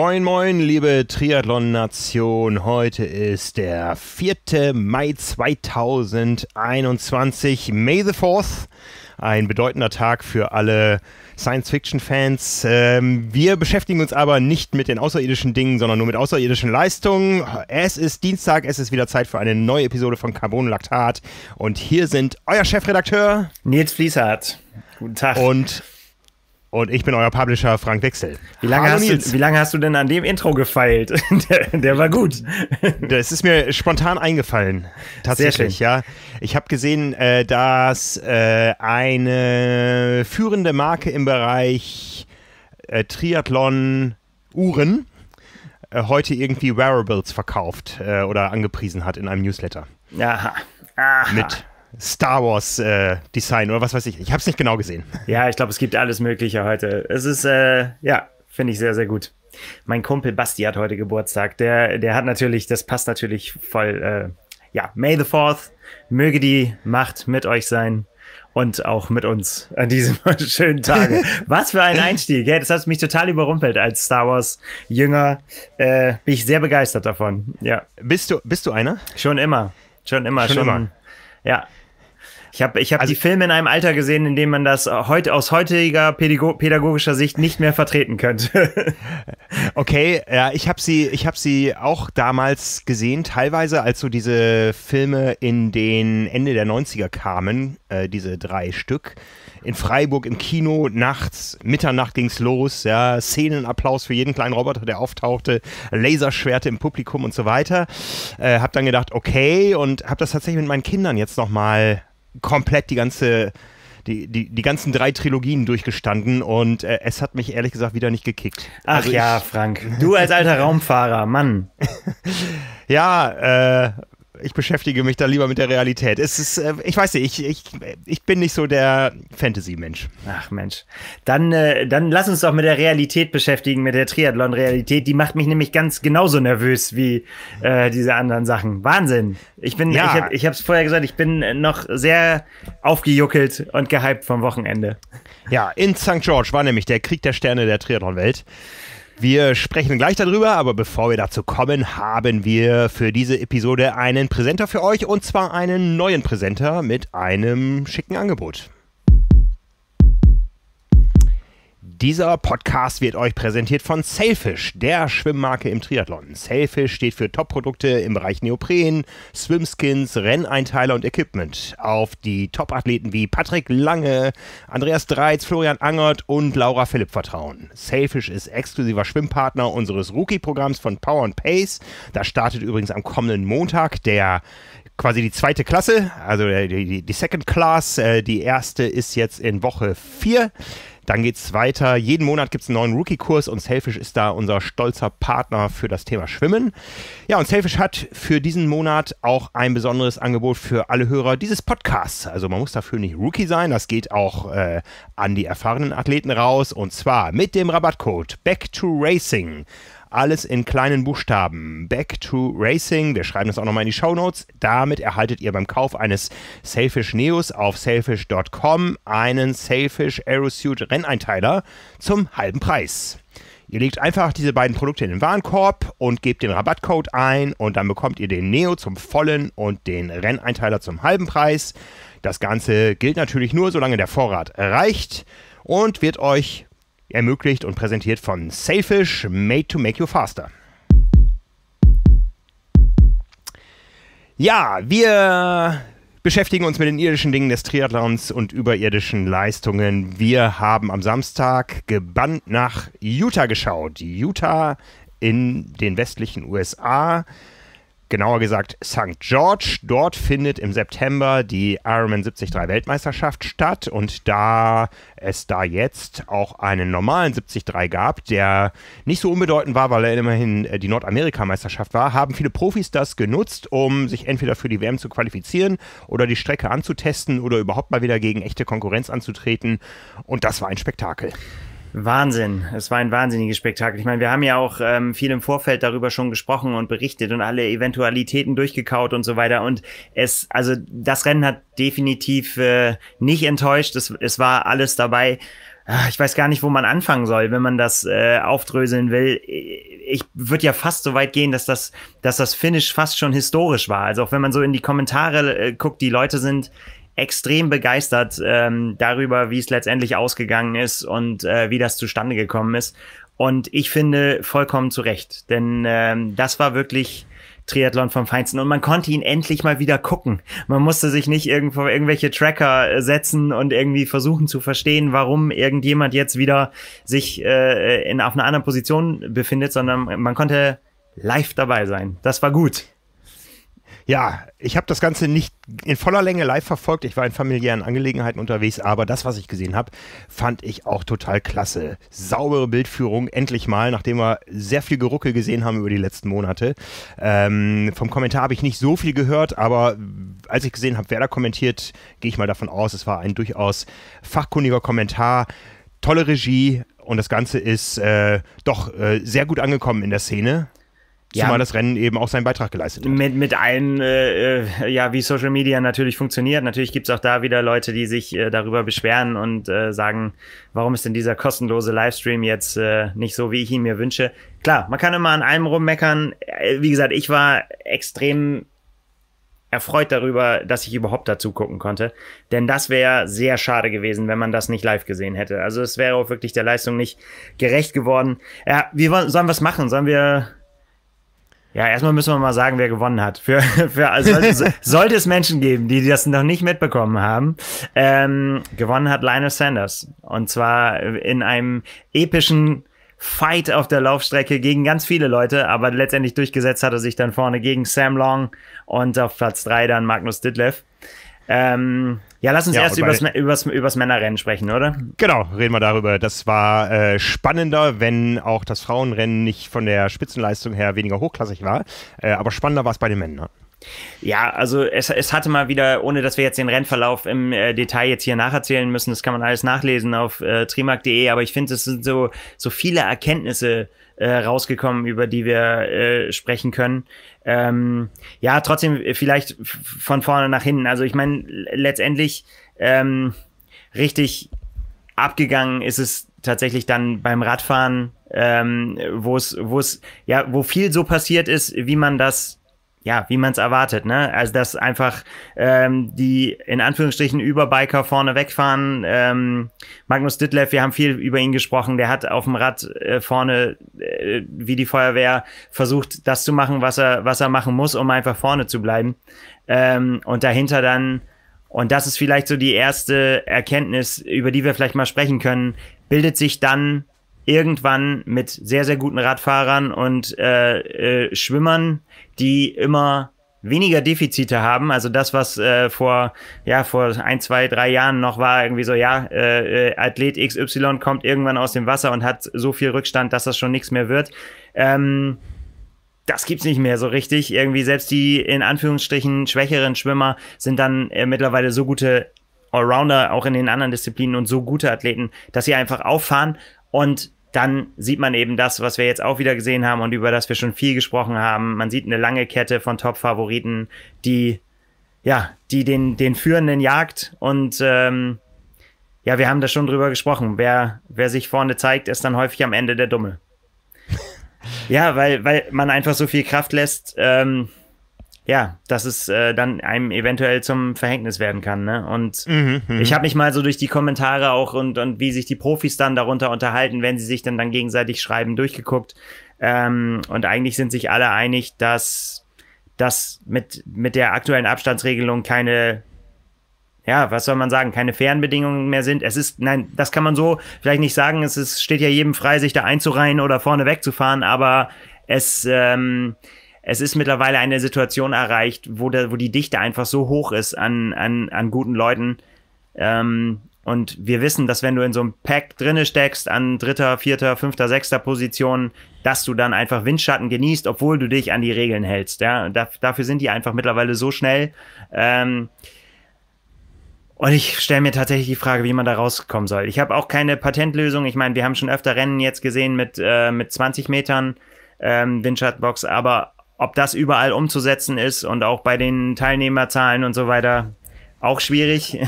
Moin, moin, liebe Triathlon-Nation. Heute ist der 4. Mai 2021. May the 4th. Ein bedeutender Tag für alle Science-Fiction-Fans. Ähm, wir beschäftigen uns aber nicht mit den außerirdischen Dingen, sondern nur mit außerirdischen Leistungen. Es ist Dienstag, es ist wieder Zeit für eine neue Episode von Carbon Lactat. Und hier sind euer Chefredakteur Nils Fließhardt. Guten Tag. Und und ich bin euer Publisher Frank Wechsel. Wie lange, hast du, wie lange hast du denn an dem Intro gefeilt? der, der, war gut. Das ist mir spontan eingefallen. Tatsächlich, ja. Ich habe gesehen, äh, dass äh, eine führende Marke im Bereich äh, Triathlon Uhren äh, heute irgendwie Wearables verkauft äh, oder angepriesen hat in einem Newsletter. Aha. Aha. Mit Star Wars äh, Design oder was weiß ich. Ich habe es nicht genau gesehen. Ja, ich glaube, es gibt alles Mögliche heute. Es ist, äh, ja, finde ich sehr, sehr gut. Mein Kumpel Basti hat heute Geburtstag. Der, der hat natürlich, das passt natürlich voll. Äh, ja, May the Fourth, möge die Macht mit euch sein und auch mit uns an diesem schönen Tage. Was für ein Einstieg. Ja, das hat mich total überrumpelt als Star Wars Jünger. Äh, bin ich sehr begeistert davon. Ja. Bist du, bist du einer? Schon immer. Schon immer. Schon, schon immer. Ja, ich habe ich hab also, die Filme in einem Alter gesehen, in dem man das heute aus heutiger pädagogischer Sicht nicht mehr vertreten könnte. okay, ja, ich habe sie, ich habe sie auch damals gesehen, teilweise als so diese Filme in den Ende der 90er kamen, äh, diese drei Stück. In Freiburg im Kino, nachts, Mitternacht ging's los, ja, Szenenapplaus für jeden kleinen Roboter, der auftauchte, Laserschwerte im Publikum und so weiter. Äh, hab dann gedacht, okay, und hab das tatsächlich mit meinen Kindern jetzt nochmal komplett die ganze die, die, die ganzen drei Trilogien durchgestanden und äh, es hat mich ehrlich gesagt wieder nicht gekickt. Ach also ja, Frank. Du als alter Raumfahrer, Mann. ja, äh, ich beschäftige mich da lieber mit der Realität. Es ist, äh, ich weiß nicht, ich, ich, ich bin nicht so der Fantasy-Mensch. Ach Mensch. Dann, äh, dann lass uns doch mit der Realität beschäftigen, mit der Triathlon-Realität. Die macht mich nämlich ganz genauso nervös wie äh, diese anderen Sachen. Wahnsinn. Ich bin, ja. ich habe ich hab's vorher gesagt, ich bin noch sehr aufgejuckelt und gehypt vom Wochenende. Ja, in St. George war nämlich der Krieg der Sterne der Triathlon-Welt. Wir sprechen gleich darüber, aber bevor wir dazu kommen, haben wir für diese Episode einen Präsenter für euch und zwar einen neuen Präsenter mit einem schicken Angebot. Dieser Podcast wird euch präsentiert von Sailfish, der Schwimmmarke im Triathlon. Sailfish steht für Top-Produkte im Bereich Neopren, Swimskins, Renneinteiler und Equipment. Auf die Top-Athleten wie Patrick Lange, Andreas Dreiz, Florian Angert und Laura Philipp vertrauen. Sailfish ist exklusiver Schwimmpartner unseres Rookie-Programms von Power and Pace. Das startet übrigens am kommenden Montag der quasi die zweite Klasse, also die, die, Second Class. Äh, die erste ist jetzt in Woche 4. Dann geht es weiter. Jeden Monat gibt es einen neuen Rookie-Kurs und Selfish ist da unser stolzer Partner für das Thema Schwimmen. Ja, und Selfish hat für diesen Monat auch ein besonderes Angebot für alle Hörer dieses Podcasts. Also man muss dafür nicht Rookie sein, das geht auch äh, an die erfahrenen Athleten raus und zwar mit dem Rabattcode Back to Racing alles in kleinen Buchstaben. Back to Racing. Wir schreiben das auch nochmal in die Show Notes. Damit erhaltet ihr beim Kauf eines Sailfish Neos auf sailfish.com einen Sailfish Aerosuit Renneinteiler zum halben Preis. Ihr legt einfach diese beiden Produkte in den Warenkorb und gebt den Rabattcode ein und dann bekommt ihr den Neo zum vollen und den Renneinteiler zum halben Preis. Das Ganze gilt natürlich nur, solange der Vorrat reicht und wird euch ermöglicht und präsentiert von Sailfish, made to make you faster. Ja, wir beschäftigen uns mit den irdischen Dingen des Triathlons und überirdischen Leistungen. Wir haben am Samstag gebannt nach Utah geschaut. Utah in den westlichen USA genauer gesagt St. George. Dort findet im September die Ironman 73 Weltmeisterschaft statt und da es da jetzt auch einen normalen 73 gab, der nicht so unbedeutend war, weil er immerhin äh, die Nordamerika-Meisterschaft war, haben viele Profis das genutzt, um sich entweder für die WM zu qualifizieren oder die Strecke anzutesten oder überhaupt mal wieder gegen echte Konkurrenz anzutreten und das war ein Spektakel. Wahnsinn. Es war ein wahnsinniges Spektakel. Ich meine, wir haben ja auch ähm, viel im Vorfeld darüber schon gesprochen und berichtet und alle Eventualitäten durchgekaut und so weiter. Und es, also das Rennen hat definitiv äh, nicht enttäuscht. Es, es war alles dabei. Ah, ich weiß gar nicht, wo man anfangen soll, wenn man das äh, aufdröseln will. Ich würde ja fast so weit gehen, dass das, dass das Finish fast schon historisch war. Also auch wenn man so in die Kommentare äh, guckt, die Leute sind extrem begeistert ähm, darüber, wie es letztendlich ausgegangen ist und äh, wie das zustande gekommen ist. Und ich finde vollkommen zu Recht, denn ähm, das war wirklich Triathlon vom Feinsten und man konnte ihn endlich mal wieder gucken. Man musste sich nicht irgendwo irgendwelche Tracker äh, setzen und irgendwie versuchen zu verstehen, warum irgendjemand jetzt wieder sich äh, in auf einer anderen Position befindet, sondern man konnte live dabei sein. Das war gut. Ja, ich habe das Ganze nicht in voller Länge live verfolgt. Ich war in familiären Angelegenheiten unterwegs, aber das, was ich gesehen habe, fand ich auch total klasse. Saubere Bildführung, endlich mal, nachdem wir sehr viel Geruckel gesehen haben über die letzten Monate. Ähm, vom Kommentar habe ich nicht so viel gehört, aber als ich gesehen habe, wer da kommentiert, gehe ich mal davon aus, es war ein durchaus fachkundiger Kommentar. Tolle Regie, und das Ganze ist äh, doch äh, sehr gut angekommen in der Szene. Zumal ja, das Rennen eben auch seinen Beitrag geleistet hat. Mit, mit allen, äh, äh, ja, wie Social Media natürlich funktioniert. Natürlich gibt's auch da wieder Leute, die sich äh, darüber beschweren und äh, sagen, warum ist denn dieser kostenlose Livestream jetzt äh, nicht so, wie ich ihn mir wünsche. Klar, man kann immer an allem rummeckern. Äh, wie gesagt, ich war extrem erfreut darüber, dass ich überhaupt dazu gucken konnte. Denn das wäre sehr schade gewesen, wenn man das nicht live gesehen hätte. Also es wäre auch wirklich der Leistung nicht gerecht geworden. Ja, wie wollen, sollen wir es machen? Sollen wir ja, erstmal müssen wir mal sagen, wer gewonnen hat. Für, für also sollte, es Menschen geben, die das noch nicht mitbekommen haben. Ähm, gewonnen hat Lionel Sanders. Und zwar in einem epischen Fight auf der Laufstrecke gegen ganz viele Leute, aber letztendlich durchgesetzt hat er sich dann vorne gegen Sam Long und auf Platz drei dann Magnus Ditlev. Ähm, ja, lass uns ja, erst übers, übers, übers Männerrennen sprechen, oder? Genau, reden wir darüber. Das war äh, spannender, wenn auch das Frauenrennen nicht von der Spitzenleistung her weniger hochklassig war. Äh, aber spannender war es bei den Männern. Ja, also es, es hatte mal wieder, ohne dass wir jetzt den Rennverlauf im äh, Detail jetzt hier nacherzählen müssen, das kann man alles nachlesen auf äh, trimark.de, aber ich finde, es sind so, so viele Erkenntnisse äh, rausgekommen, über die wir äh, sprechen können. Ähm, ja, trotzdem vielleicht von vorne nach hinten. Also ich meine, letztendlich ähm, richtig abgegangen ist es tatsächlich dann beim Radfahren, ähm, wo es, wo es, ja, wo viel so passiert ist, wie man das ja, wie man es erwartet, ne? Also dass einfach ähm, die in Anführungsstrichen Überbiker vorne wegfahren. Ähm, Magnus Ditlev, wir haben viel über ihn gesprochen, der hat auf dem Rad äh, vorne äh, wie die Feuerwehr versucht, das zu machen, was er, was er machen muss, um einfach vorne zu bleiben. Ähm, und dahinter dann, und das ist vielleicht so die erste Erkenntnis, über die wir vielleicht mal sprechen können, bildet sich dann irgendwann mit sehr, sehr guten Radfahrern und äh, äh, Schwimmern, die immer weniger Defizite haben. Also das, was äh, vor ja vor ein, zwei, drei Jahren noch war, irgendwie so, ja, äh, äh Athlet XY kommt irgendwann aus dem Wasser und hat so viel Rückstand, dass das schon nichts mehr wird. Ähm, das gibt's nicht mehr so richtig. Irgendwie selbst die in Anführungsstrichen schwächeren Schwimmer sind dann äh, mittlerweile so gute Allrounder, auch in den anderen Disziplinen und so gute Athleten, dass sie einfach auffahren und dann sieht man eben das, was wir jetzt auch wieder gesehen haben und über das wir schon viel gesprochen haben. Man sieht eine lange Kette von Top-Favoriten, die ja, die den, den Führenden jagt und ähm, ja, wir haben da schon drüber gesprochen. Wer, wer sich vorne zeigt, ist dann häufig am Ende der Dumme. ja, weil, weil man einfach so viel Kraft lässt, ähm, ja, dass es äh, dann einem eventuell zum Verhängnis werden kann. Ne? Und mhm, mhm. ich habe mich mal so durch die Kommentare auch und, und wie sich die Profis dann darunter unterhalten, wenn sie sich dann, dann gegenseitig schreiben, durchgeguckt. Ähm, und eigentlich sind sich alle einig, dass das mit, mit der aktuellen Abstandsregelung keine ja, was soll man sagen, keine fairen Bedingungen mehr sind. Es ist, nein, das kann man so vielleicht nicht sagen. Es ist, steht ja jedem frei, sich da einzureihen oder vorne wegzufahren, aber es, ähm, es ist mittlerweile eine Situation erreicht, wo, der, wo die Dichte einfach so hoch ist an, an, an guten Leuten. Ähm, und wir wissen, dass wenn du in so einem Pack drinne steckst, an dritter, vierter, fünfter, sechster Position, dass du dann einfach Windschatten genießt, obwohl du dich an die Regeln hältst. Ja, da, dafür sind die einfach mittlerweile so schnell. Ähm, und ich stelle mir tatsächlich die Frage, wie man da rauskommen soll. Ich habe auch keine Patentlösung. Ich meine, wir haben schon öfter Rennen jetzt gesehen mit, äh, mit 20 Metern ähm, Windschattenbox, aber ob das überall umzusetzen ist und auch bei den Teilnehmerzahlen und so weiter, auch schwierig.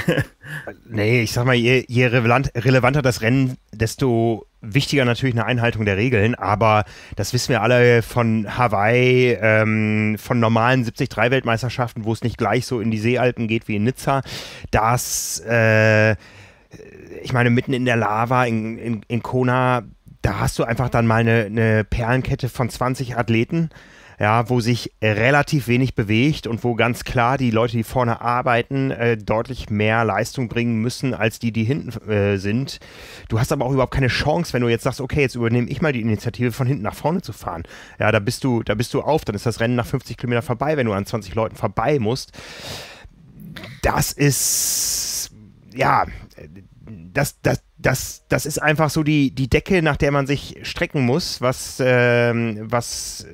nee, ich sag mal, je, je relevant, relevanter das Rennen, desto wichtiger natürlich eine Einhaltung der Regeln. Aber das wissen wir alle von Hawaii, ähm, von normalen 73-Weltmeisterschaften, wo es nicht gleich so in die Seealpen geht wie in Nizza. dass, äh, ich meine, mitten in der Lava in, in, in Kona, da hast du einfach dann mal eine, eine Perlenkette von 20 Athleten ja, wo sich relativ wenig bewegt und wo ganz klar die Leute, die vorne arbeiten, äh, deutlich mehr Leistung bringen müssen als die, die hinten äh, sind. Du hast aber auch überhaupt keine Chance, wenn du jetzt sagst, okay, jetzt übernehme ich mal die Initiative, von hinten nach vorne zu fahren. Ja, da bist du, da bist du auf, dann ist das Rennen nach 50 Kilometern vorbei, wenn du an 20 Leuten vorbei musst. Das ist, ja, das, das, das, das ist einfach so die, die Decke, nach der man sich strecken muss, was, ähm, was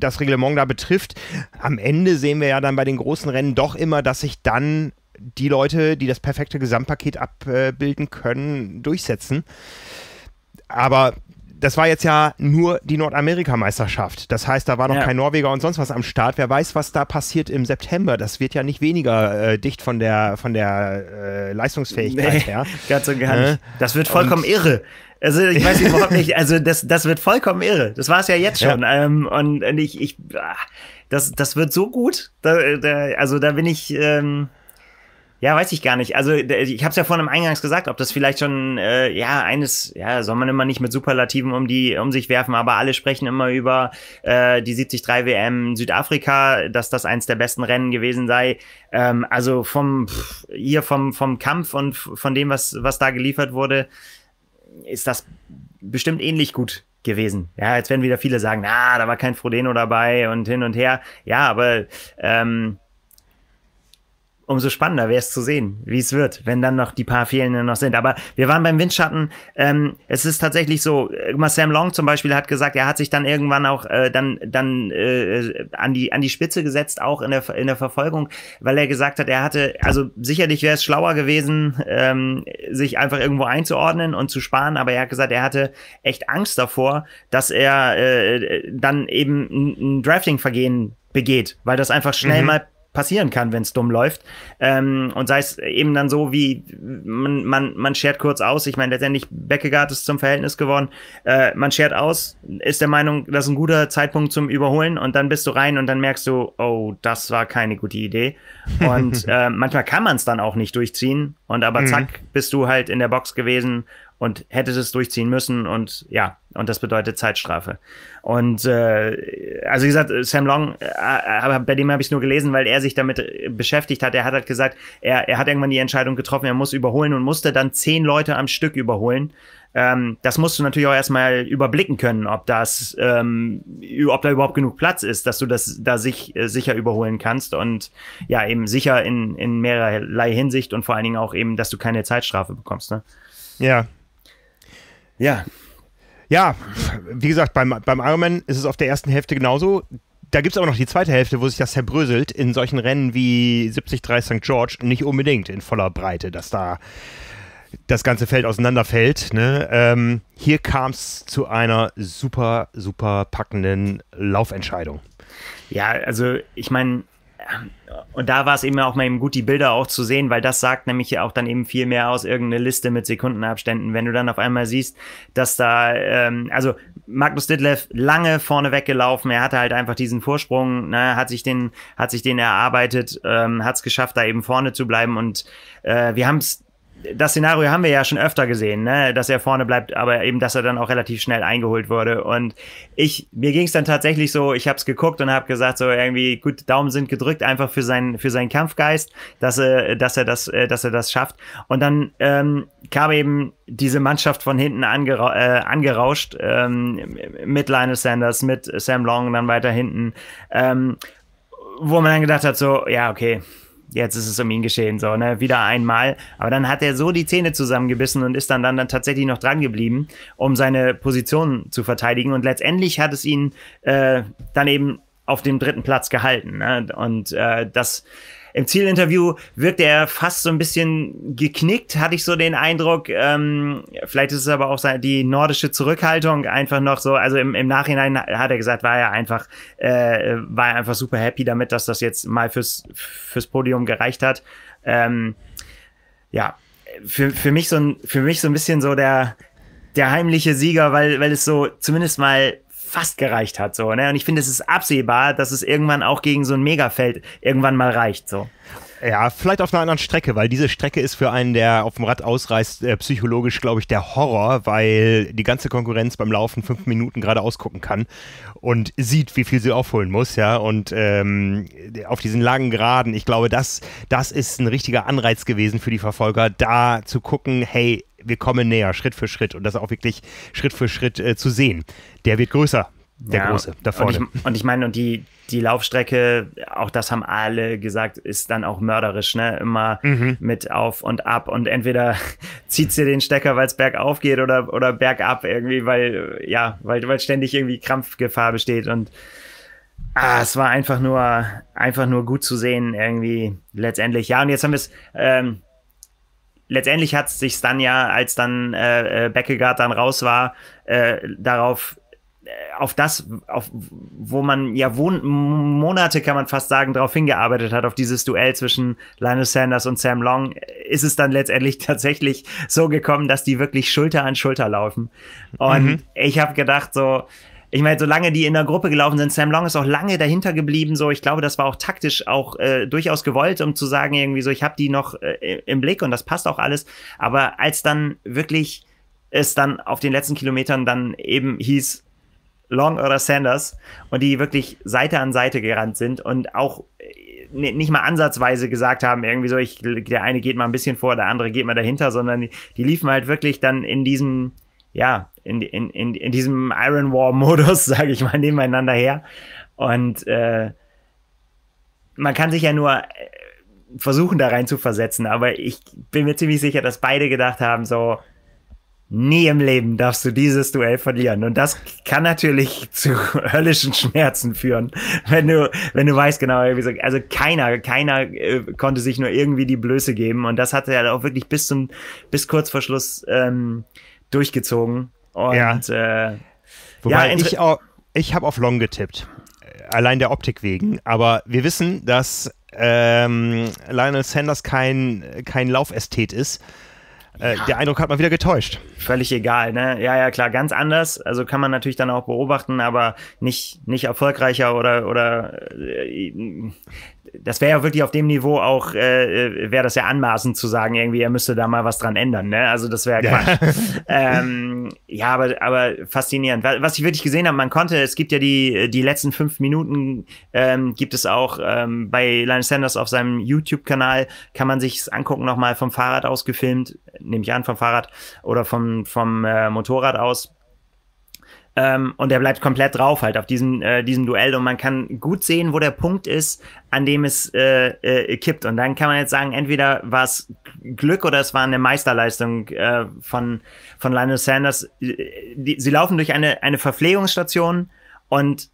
das Reglement da betrifft. Am Ende sehen wir ja dann bei den großen Rennen doch immer, dass sich dann die Leute, die das perfekte Gesamtpaket abbilden können, durchsetzen. Aber das war jetzt ja nur die Nordamerika-Meisterschaft. Das heißt, da war noch ja. kein Norweger und sonst was am Start. Wer weiß, was da passiert im September. Das wird ja nicht weniger äh, dicht von der, von der äh, Leistungsfähigkeit nee, her. Ganz und gar nicht. Das wird vollkommen irre. Also ich weiß überhaupt nicht, also das, das wird vollkommen irre. Das war es ja jetzt schon. Ja. Ähm, und, und ich, ich, ah, das, das wird so gut. Da, da, also da bin ich, ähm, ja, weiß ich gar nicht. Also ich habe es ja vorhin im Eingangs gesagt, ob das vielleicht schon, äh, ja, eines, ja, soll man immer nicht mit Superlativen um die um sich werfen, aber alle sprechen immer über äh, die 73 WM Südafrika, dass das eins der besten Rennen gewesen sei. Ähm, also vom pff, hier vom vom Kampf und von dem, was was da geliefert wurde, ist das bestimmt ähnlich gut gewesen. Ja, jetzt werden wieder viele sagen, na, da war kein Frodeno dabei und hin und her. Ja, aber ähm, umso spannender wäre es zu sehen, wie es wird, wenn dann noch die paar Fehlenden noch sind. Aber wir waren beim Windschatten. Ähm, es ist tatsächlich so, mal Sam Long zum Beispiel hat gesagt, er hat sich dann irgendwann auch äh, dann dann äh, an die an die Spitze gesetzt, auch in der in der Verfolgung, weil er gesagt hat, er hatte also sicherlich wäre es schlauer gewesen, ähm, sich einfach irgendwo einzuordnen und zu sparen. Aber er hat gesagt, er hatte echt Angst davor, dass er äh, dann eben ein, ein Drafting-Vergehen begeht, weil das einfach schnell mhm. mal passieren kann, wenn es dumm läuft. Ähm, und sei es eben dann so, wie man, man, man schert kurz aus. Ich meine, letztendlich Beckegaard ist zum Verhältnis geworden. Äh, man schert aus, ist der Meinung, das ist ein guter Zeitpunkt zum Überholen und dann bist du rein und dann merkst du, oh, das war keine gute Idee. Und äh, manchmal kann man es dann auch nicht durchziehen und aber mhm. zack, bist du halt in der Box gewesen und hätte es durchziehen müssen und ja, und das bedeutet Zeitstrafe. Und äh, also wie gesagt, Sam Long, äh, bei dem habe ich es nur gelesen, weil er sich damit beschäftigt hat. Er hat halt gesagt, er, er hat irgendwann die Entscheidung getroffen, er muss überholen und musste dann zehn Leute am Stück überholen. Ähm, das musst du natürlich auch erstmal überblicken können, ob das, ähm, ob da überhaupt genug Platz ist, dass du das da sich äh, sicher überholen kannst und ja eben sicher in in mehrerlei Hinsicht und vor allen Dingen auch eben, dass du keine Zeitstrafe bekommst. Ne? Ja, ja. Ja, wie gesagt, beim, beim Ironman ist es auf der ersten Hälfte genauso. Da gibt es aber noch die zweite Hälfte, wo sich das zerbröselt in solchen Rennen wie 73 St. George nicht unbedingt in voller Breite, dass da das ganze Feld auseinanderfällt. Ne? Ähm, hier kam es zu einer super, super packenden Laufentscheidung. Ja, also ich meine, und da war es eben auch mal eben gut, die Bilder auch zu sehen, weil das sagt nämlich auch dann eben viel mehr aus irgendeine Liste mit Sekundenabständen. Wenn du dann auf einmal siehst, dass da, ähm, also Magnus Ditlev lange vorne weggelaufen, er hatte halt einfach diesen Vorsprung, ne, hat sich den, hat sich den erarbeitet, ähm, hat es geschafft, da eben vorne zu bleiben und äh, wir haben es das Szenario haben wir ja schon öfter gesehen, ne? dass er vorne bleibt, aber eben, dass er dann auch relativ schnell eingeholt wurde. Und ich, mir ging es dann tatsächlich so, ich habe es geguckt und habe gesagt, so irgendwie, gut, Daumen sind gedrückt, einfach für seinen, für seinen Kampfgeist, dass er, dass er das, äh, dass er das schafft. Und dann ähm, kam eben diese Mannschaft von hinten angera äh, angerauscht, ähm, mit Lionel Sanders, mit Sam Long dann weiter hinten, ähm, wo man dann gedacht hat, so, ja, okay, jetzt ist es um ihn geschehen, so, ne, wieder einmal. Aber dann hat er so die Zähne zusammengebissen und ist dann, dann, dann tatsächlich noch dran geblieben, um seine Position zu verteidigen. Und letztendlich hat es ihn äh, dann eben auf dem dritten Platz gehalten. Ne? Und äh, das im Zielinterview wirkt er fast so ein bisschen geknickt, hatte ich so den Eindruck. Ähm, vielleicht ist es aber auch die nordische Zurückhaltung einfach noch so. Also im, im Nachhinein hat er gesagt, war er einfach, äh, war er einfach super happy damit, dass das jetzt mal fürs, fürs Podium gereicht hat. ähm, ja, für, für mich so ein, für mich so ein bisschen so der, der heimliche Sieger, weil, weil es so zumindest mal fast gereicht hat, so, ne? Und ich finde, es ist absehbar, dass es irgendwann auch gegen so ein Megafeld irgendwann mal reicht, so. Ja, vielleicht auf einer anderen Strecke, weil diese Strecke ist für einen, der auf dem Rad ausreist, äh, psychologisch, glaube ich, der Horror, weil die ganze Konkurrenz beim Laufen fünf Minuten gerade ausgucken kann und sieht, wie viel sie aufholen muss, ja. Und ähm, auf diesen langen Geraden, ich glaube, das, das ist ein richtiger Anreiz gewesen für die Verfolger, da zu gucken, hey, wir kommen näher, Schritt für Schritt und das auch wirklich Schritt für Schritt äh, zu sehen. Der wird größer, der ja, große, da vorne. Und ich, und ich meine, und die, die Laufstrecke, auch das haben alle gesagt, ist dann auch mörderisch, ne? Immer mhm. mit auf und ab und entweder zieht sie den Stecker, weil es bergauf geht oder, oder bergab irgendwie, weil, ja, weil, weil ständig irgendwie Krampfgefahr besteht und ah, es war einfach nur, einfach nur gut zu sehen, irgendwie letztendlich. Ja, und jetzt haben wir es, ähm, letztendlich hat es sich dann ja, als dann äh, äh Beckegaard dann raus war, äh, darauf auf das, auf, wo man ja Wohn Monate, kann man fast sagen, darauf hingearbeitet hat, auf dieses Duell zwischen Lionel Sanders und Sam Long, ist es dann letztendlich tatsächlich so gekommen, dass die wirklich Schulter an Schulter laufen. Und mhm. ich habe gedacht, so, ich meine, solange die in der Gruppe gelaufen sind, Sam Long ist auch lange dahinter geblieben. So, ich glaube, das war auch taktisch auch äh, durchaus gewollt, um zu sagen irgendwie so, ich habe die noch äh, im Blick und das passt auch alles. Aber als dann wirklich es dann auf den letzten Kilometern dann eben hieß Long oder Sanders und die wirklich Seite an Seite gerannt sind und auch äh, nicht mal ansatzweise gesagt haben, irgendwie so, ich, der eine geht mal ein bisschen vor, der andere geht mal dahinter, sondern die, die liefen halt wirklich dann in diesem ja, in, in, in, in diesem Iron War-Modus, sage ich mal, nebeneinander her. Und äh, man kann sich ja nur äh, versuchen, da rein zu versetzen, aber ich bin mir ziemlich sicher, dass beide gedacht haben, so, nie im Leben darfst du dieses Duell verlieren. Und das kann natürlich zu höllischen Schmerzen führen, wenn du, wenn du weißt genau, also keiner, keiner äh, konnte sich nur irgendwie die Blöße geben. Und das hatte er auch wirklich bis zum, bis kurz vor Schluss ähm, durchgezogen. Und ja. Äh, Wobei ja, ich auch, ich habe auf Long getippt. Allein der Optik wegen. Aber wir wissen, dass ähm, Lionel Sanders kein, kein Laufästhet ist. Äh, ja. Der Eindruck hat man wieder getäuscht. Völlig egal, ne? Ja, ja, klar, ganz anders. Also kann man natürlich dann auch beobachten, aber nicht, nicht erfolgreicher oder, oder äh, das wäre ja wirklich auf dem Niveau auch, äh, äh, wäre das ja anmaßend zu sagen, irgendwie, er müsste da mal was dran ändern, ne? Also das wäre ja Quatsch. ähm, ja, aber, aber faszinierend. Was ich wirklich gesehen habe, man konnte, es gibt ja die, die letzten fünf Minuten, ähm, gibt es auch ähm, bei Lionel Sanders auf seinem YouTube-Kanal, kann man sich angucken, nochmal vom Fahrrad aus gefilmt, nehme ich an, vom Fahrrad oder vom, vom äh, Motorrad aus ähm, und er bleibt komplett drauf halt auf diesem, äh, diesem Duell und man kann gut sehen, wo der Punkt ist, an dem es äh, äh, kippt. Und dann kann man jetzt sagen, entweder war es Glück oder es war eine Meisterleistung äh, von, von Lionel Sanders. Die, sie laufen durch eine, eine Verpflegungsstation und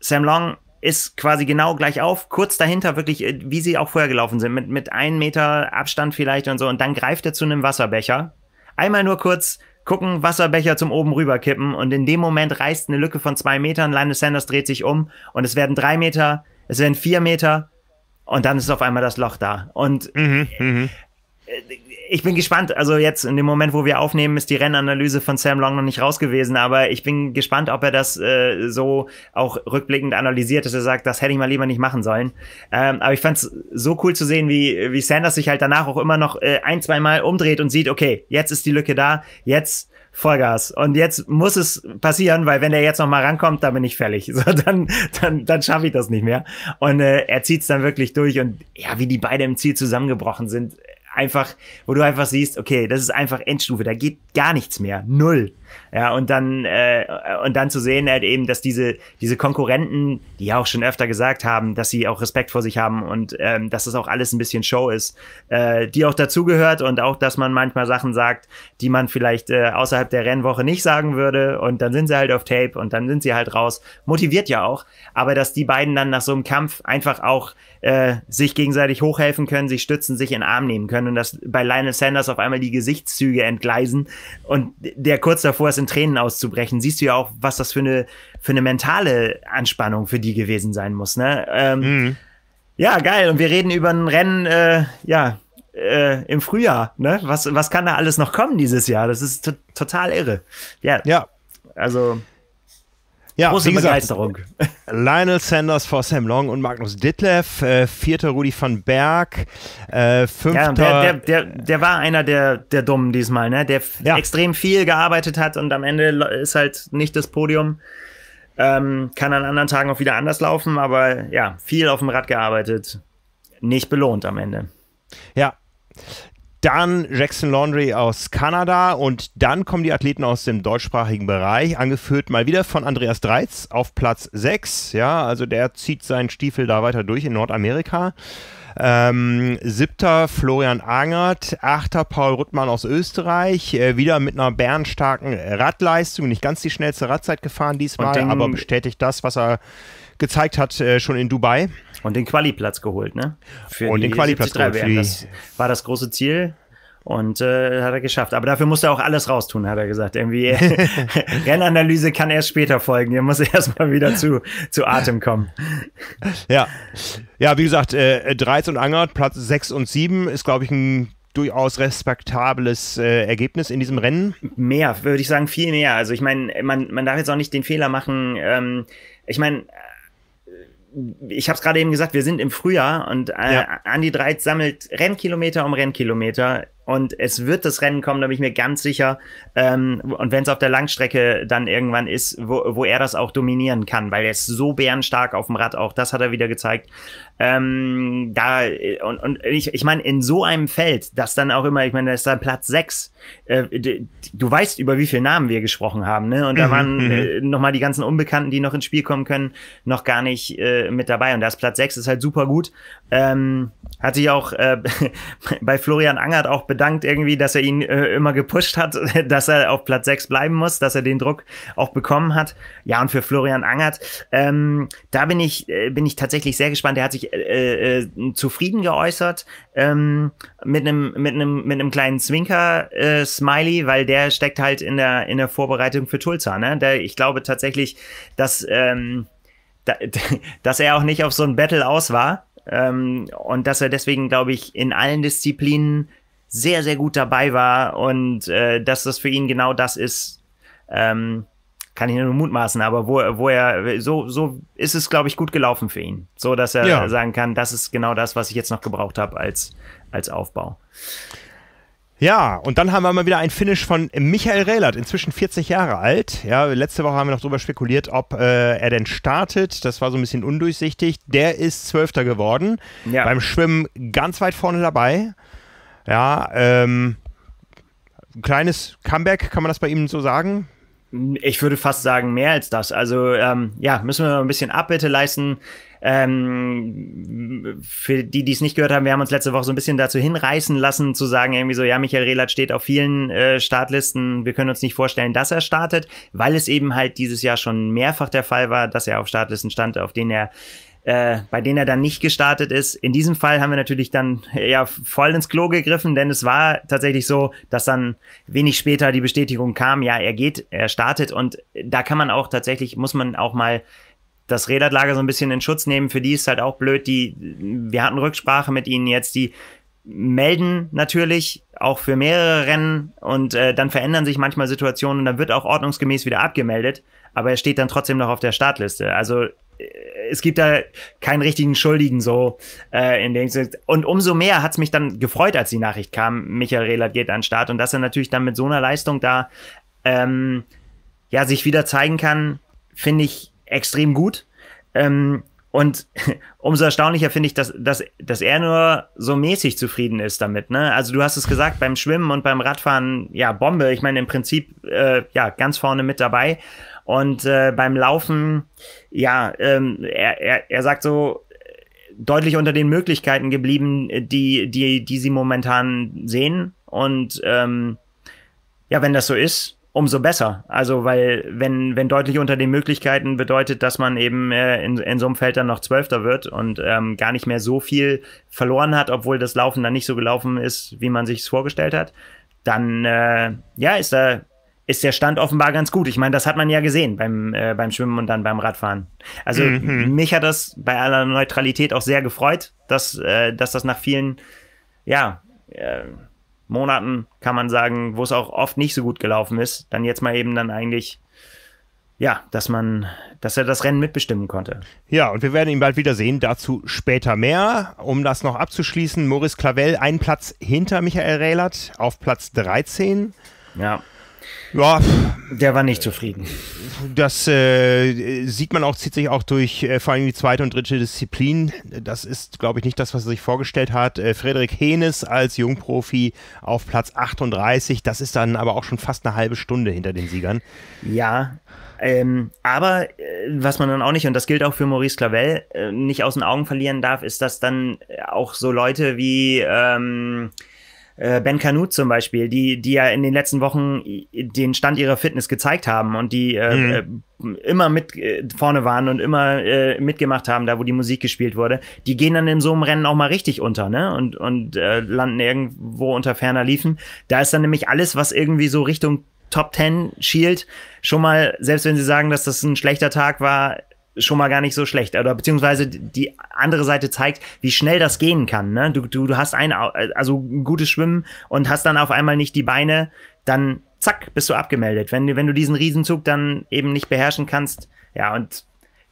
Sam Long ist quasi genau gleich auf, kurz dahinter wirklich, äh, wie sie auch vorher gelaufen sind, mit, mit einem Meter Abstand vielleicht und so. Und dann greift er zu einem Wasserbecher. Einmal nur kurz gucken, Wasserbecher zum oben rüber kippen und in dem Moment reißt eine Lücke von zwei Metern, Linus Sanders dreht sich um und es werden drei Meter, es werden vier Meter und dann ist auf einmal das Loch da. Und mhm, mhm ich bin gespannt. Also jetzt in dem Moment, wo wir aufnehmen, ist die Rennanalyse von Sam Long noch nicht raus gewesen, aber ich bin gespannt, ob er das äh, so auch rückblickend analysiert, dass er sagt, das hätte ich mal lieber nicht machen sollen. Ähm, aber ich fand es so cool zu sehen, wie, wie Sanders sich halt danach auch immer noch äh, ein, zwei Mal umdreht und sieht, okay, jetzt ist die Lücke da, jetzt Vollgas. Und jetzt muss es passieren, weil wenn er jetzt noch mal rankommt, dann bin ich fällig. So, dann, dann, dann schaffe ich das nicht mehr. Und äh, er zieht es dann wirklich durch und ja, wie die beide im Ziel zusammengebrochen sind, einfach, wo du einfach siehst, okay, das ist einfach Endstufe, da geht gar nichts mehr, null. Ja, und dann, äh, und dann zu sehen halt eben, dass diese, diese Konkurrenten, die ja auch schon öfter gesagt haben, dass sie auch Respekt vor sich haben und ähm, dass das auch alles ein bisschen Show ist, äh, die auch dazugehört und auch, dass man manchmal Sachen sagt, die man vielleicht äh, außerhalb der Rennwoche nicht sagen würde und dann sind sie halt auf Tape und dann sind sie halt raus. Motiviert ja auch, aber dass die beiden dann nach so einem Kampf einfach auch äh, sich gegenseitig hochhelfen können, sich stützen, sich in den Arm nehmen können und dass bei Lionel Sanders auf einmal die Gesichtszüge entgleisen und der kurz davor ist, in Tränen auszubrechen, siehst du ja auch, was das für eine, für eine mentale Anspannung für die gewesen sein muss. Ne? Ähm, mhm. Ja, geil. Und wir reden über ein Rennen, äh, ja, äh, im Frühjahr. Ne? Was, was kann da alles noch kommen dieses Jahr? Das ist total irre. Ja. Ja. Also. Ja, große wie gesagt, Begeisterung. Lionel Sanders vor Sam Long und Magnus Ditlev, äh, vierter Rudi van Berg, äh, fünfter. Ja, der, der, der, der war einer der, der Dummen diesmal, ne? der Ja. extrem viel gearbeitet hat und am Ende ist halt nicht das Podium. Ähm, kann an anderen Tagen auch wieder anders laufen, aber ja, viel auf dem Rad gearbeitet. Nicht belohnt am Ende. Ja. Dann Jackson Laundry aus Kanada und dann kommen die Athleten aus dem deutschsprachigen Bereich, angeführt mal wieder von Andreas Dreiz auf Platz 6. Ja, also der zieht seinen Stiefel da weiter durch in Nordamerika. Ähm, siebter Florian Angert, achter Paul Ruttmann aus Österreich, äh, wieder mit einer bärenstarken Radleistung, nicht ganz die schnellste Radzeit gefahren diesmal, den- aber bestätigt das, was er gezeigt hat äh, schon in Dubai. Und den Quali-Platz geholt, ne? Für Und den Quali-Platz 73 geholt Das war das große Ziel. Und äh, hat er geschafft. Aber dafür musste er auch alles raustun, hat er gesagt. Irgendwie Rennanalyse kann erst später folgen. Er muss erst mal wieder zu, zu Atem kommen. Ja, ja, wie gesagt, äh, Dreiz und Angert, Platz 6 und 7 ist, glaube ich, ein durchaus respektables äh, Ergebnis in diesem Rennen. Mehr, würde ich sagen, viel mehr. Also ich meine, man, man darf jetzt auch nicht den Fehler machen. Ähm, ich meine, ich habe es gerade eben gesagt, wir sind im Frühjahr und äh, Ja. Andi Dreiz sammelt Rennkilometer um Rennkilometer und es wird das Rennen kommen, da bin ich mir ganz sicher. Ähm, und wenn es auf der Langstrecke dann irgendwann ist, wo, wo er das auch dominieren kann, weil er ist so bärenstark auf dem Rad, auch das hat er wieder gezeigt. Ähm, da und, und ich, ich meine, in so einem Feld, das dann auch immer, ich meine, da ist dann Platz sechs. Äh, du weißt, über wie viele Namen wir gesprochen haben, ne? Und da Mhm, waren mhm. äh, nochmal die ganzen Unbekannten, die noch ins Spiel kommen können, noch gar nicht äh, mit dabei. Und das Platz sechs ist halt super gut. Ähm, hat sich auch äh, bei Florian Angert auch bedankt irgendwie, dass er ihn äh, immer gepusht hat, dass er auf Platz sechs bleiben muss, dass er den Druck auch bekommen hat. Ja, und für Florian Angert, ähm, da bin ich, äh, bin ich tatsächlich sehr gespannt. Er hat sich äh, äh, zufrieden geäußert ähm, mit einem mit einem mit einem kleinen Zwinker äh, Smiley, weil der steckt halt in der in der Vorbereitung für Tulsa. Ne? Der, ich glaube tatsächlich, dass ähm, da, dass er auch nicht auf so ein Battle aus war ähm, und dass er deswegen, glaube ich, in allen Disziplinen sehr, sehr gut dabei war und äh, dass das für ihn genau das ist, ähm, kann ich nur mutmaßen, aber wo, wo er, so, so ist es, glaube ich, gut gelaufen für ihn. So, dass er Ja. sagen kann, das ist genau das, was ich jetzt noch gebraucht habe als, als Aufbau. Ja, und dann haben wir mal wieder ein Finish von Michael Rehlert, inzwischen 40 Jahre alt. Ja, letzte Woche haben wir noch darüber spekuliert, ob äh, er denn startet. Das war so ein bisschen undurchsichtig. Der ist Zwölfter geworden. Ja. Beim Schwimmen ganz weit vorne dabei. Ja, ähm, ein kleines Comeback, kann man das bei ihm so sagen? Ich würde fast sagen, mehr als das. Also, ähm, ja, müssen wir ein bisschen Abbitte leisten. Ähm, für die, die es nicht gehört haben, wir haben uns letzte Woche so ein bisschen dazu hinreißen lassen, zu sagen, irgendwie so, ja, Michael Rehlert steht auf vielen äh, Startlisten. Wir können uns nicht vorstellen, dass er startet, weil es eben halt dieses Jahr schon mehrfach der Fall war, dass er auf Startlisten stand, auf denen er äh, bei denen er dann nicht gestartet ist. In diesem Fall haben wir natürlich dann äh, ja voll ins Klo gegriffen, denn es war tatsächlich so, dass dann wenig später die Bestätigung kam, ja, er geht, er startet und da kann man auch tatsächlich, muss man auch mal das Räderlager so ein bisschen in Schutz nehmen. Für die ist halt auch blöd, die, wir hatten Rücksprache mit ihnen jetzt, die melden natürlich auch für mehrere Rennen und äh, dann verändern sich manchmal Situationen und dann wird auch ordnungsgemäß wieder abgemeldet, aber er steht dann trotzdem noch auf der Startliste. Also es gibt da keinen richtigen Schuldigen so äh, in dem Sinne. und umso mehr hat's mich dann gefreut, als die Nachricht kam, Michael Rehlert geht an den Start und dass er natürlich dann mit so einer Leistung da ähm, ja sich wieder zeigen kann, finde ich extrem gut. Ähm, und umso erstaunlicher finde ich, dass, dass, dass er nur so mäßig zufrieden ist damit. Ne? Also du hast es gesagt, beim Schwimmen und beim Radfahren, ja, Bombe. Ich meine, im Prinzip, äh, ja, ganz vorne mit dabei. Und äh, beim Laufen, ja, ähm, er, er, er sagt so, deutlich unter den Möglichkeiten geblieben, die, die, die sie momentan sehen. Und ähm, ja, wenn das so ist, umso besser. Also, weil wenn, wenn deutlich unter den Möglichkeiten bedeutet, dass man eben äh, in, in so einem Feld dann noch Zwölfter wird und ähm, gar nicht mehr so viel verloren hat, obwohl das Laufen dann nicht so gelaufen ist, wie man sich es vorgestellt hat, dann äh, ja, ist da ist der Stand offenbar ganz gut. Ich meine, das hat man ja gesehen beim, äh, beim Schwimmen und dann beim Radfahren. Also mhm. mich hat das bei aller Neutralität auch sehr gefreut, dass, äh, dass das nach vielen, ja, äh, Monaten, kann man sagen, wo es auch oft nicht so gut gelaufen ist, dann jetzt mal eben dann eigentlich ja, dass man, dass er das Rennen mitbestimmen konnte. Ja, und wir werden ihn bald wieder sehen. Dazu später mehr. Um das noch abzuschließen, Maurice Clavel einen Platz hinter Michael Rehlert auf Platz 13. Ja. Ja. Der war nicht zufrieden. Das äh, sieht man auch, zieht sich auch durch äh, vor allem die zweite und dritte Disziplin. Das ist, glaube ich, nicht das, was er sich vorgestellt hat. Äh, Frederik Henes als Jungprofi auf Platz 38. Das ist dann aber auch schon fast eine halbe Stunde hinter den Siegern. Ja, ähm, aber äh, was man dann auch nicht, und das gilt auch für Maurice Clavel, äh, nicht aus den Augen verlieren darf, ist, dass dann auch so Leute wie ähm, äh, Ben Canute zum Beispiel, die, die ja in den letzten Wochen den Stand ihrer Fitness gezeigt haben und die äh, mhm. Äh, immer mit äh, vorne waren und immer äh, mitgemacht haben, da wo die Musik gespielt wurde, die gehen dann in so einem Rennen auch mal richtig unter, ne? Und, und äh, landen irgendwo unter ferner Liefen. Da ist dann nämlich alles, was irgendwie so Richtung Top 10 schielt, schon mal, selbst wenn sie sagen, dass das ein schlechter Tag war, schon mal gar nicht so schlecht. Oder beziehungsweise die andere Seite zeigt, wie schnell das gehen kann. Ne? Du, du, du hast ein, also ein gutes Schwimmen und hast dann auf einmal nicht die Beine, dann zack, bist du abgemeldet. Wenn, wenn du diesen Riesenzug dann eben nicht beherrschen kannst, ja, und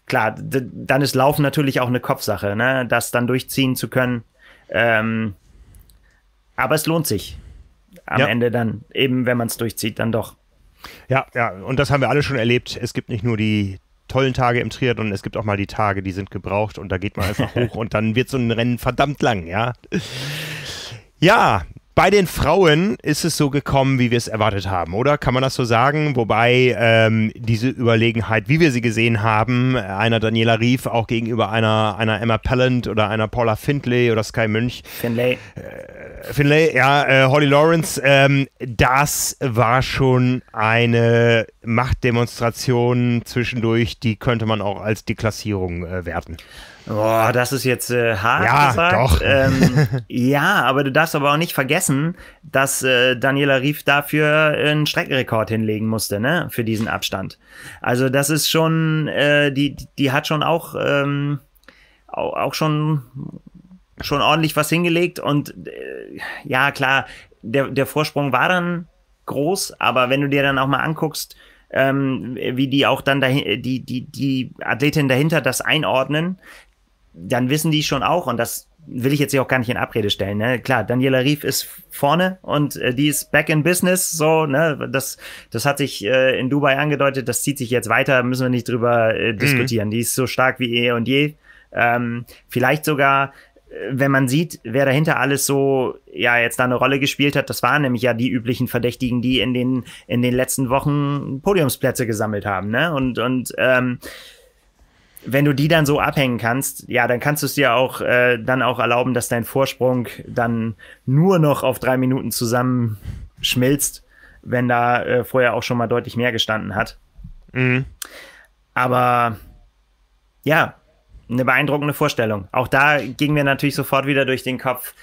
klar, dann ist Laufen natürlich auch eine Kopfsache, ne? das dann durchziehen zu können. Ähm, aber es lohnt sich am ja. Ende dann, eben wenn man es durchzieht, dann doch. Ja, ja, und das haben wir alle schon erlebt. Es gibt nicht nur die tollen Tage im Triathlon, es gibt auch mal die Tage, die sind gebraucht und da geht man einfach hoch und dann wird so ein Rennen verdammt lang, ja. Ja, bei den Frauen ist es so gekommen, wie wir es erwartet haben, oder? Kann man das so sagen? Wobei ähm, diese Überlegenheit, wie wir sie gesehen haben, einer Daniela Rief auch gegenüber einer, einer Emma Pallant oder einer Paula Findlay oder Sky Münch. Finlay. Äh, Finlay, ja, äh, Holly Lawrence, ähm, das war schon eine Machtdemonstration zwischendurch, die könnte man auch als Deklassierung äh, werten. Boah, das ist jetzt äh, hart ja, gesagt. Doch. Ähm, ja, aber du darfst aber auch nicht vergessen, dass äh, Daniela Rief dafür einen Streckenrekord hinlegen musste, ne, für diesen Abstand. Also das ist schon, äh, die, die hat schon auch, ähm, auch, auch schon, schon ordentlich was hingelegt und äh, ja, klar, der, der Vorsprung war dann groß, aber wenn du dir dann auch mal anguckst, ähm, wie die auch dann dahin, die, die, die Athletin dahinter das einordnen, dann wissen die schon auch, und das will ich jetzt hier auch gar nicht in Abrede stellen. Ne? Klar, Daniela Rief ist vorne und äh, die ist back in business. So, ne, das, das hat sich äh, in Dubai angedeutet. Das zieht sich jetzt weiter. Müssen wir nicht drüber äh, mhm. diskutieren. Die ist so stark wie eh und je. Ähm, vielleicht sogar, äh, wenn man sieht, wer dahinter alles so ja jetzt da eine Rolle gespielt hat. Das waren nämlich ja die üblichen Verdächtigen, die in den in den letzten Wochen Podiumsplätze gesammelt haben. Ne? Und und ähm, wenn du die dann so abhängen kannst, ja, dann kannst du es dir auch äh, dann auch erlauben, dass dein Vorsprung dann nur noch auf drei Minuten zusammenschmilzt, wenn da äh, vorher auch schon mal deutlich mehr gestanden hat. Mhm. Aber ja, eine beeindruckende Vorstellung. Auch da ging mir natürlich sofort wieder durch den Kopf,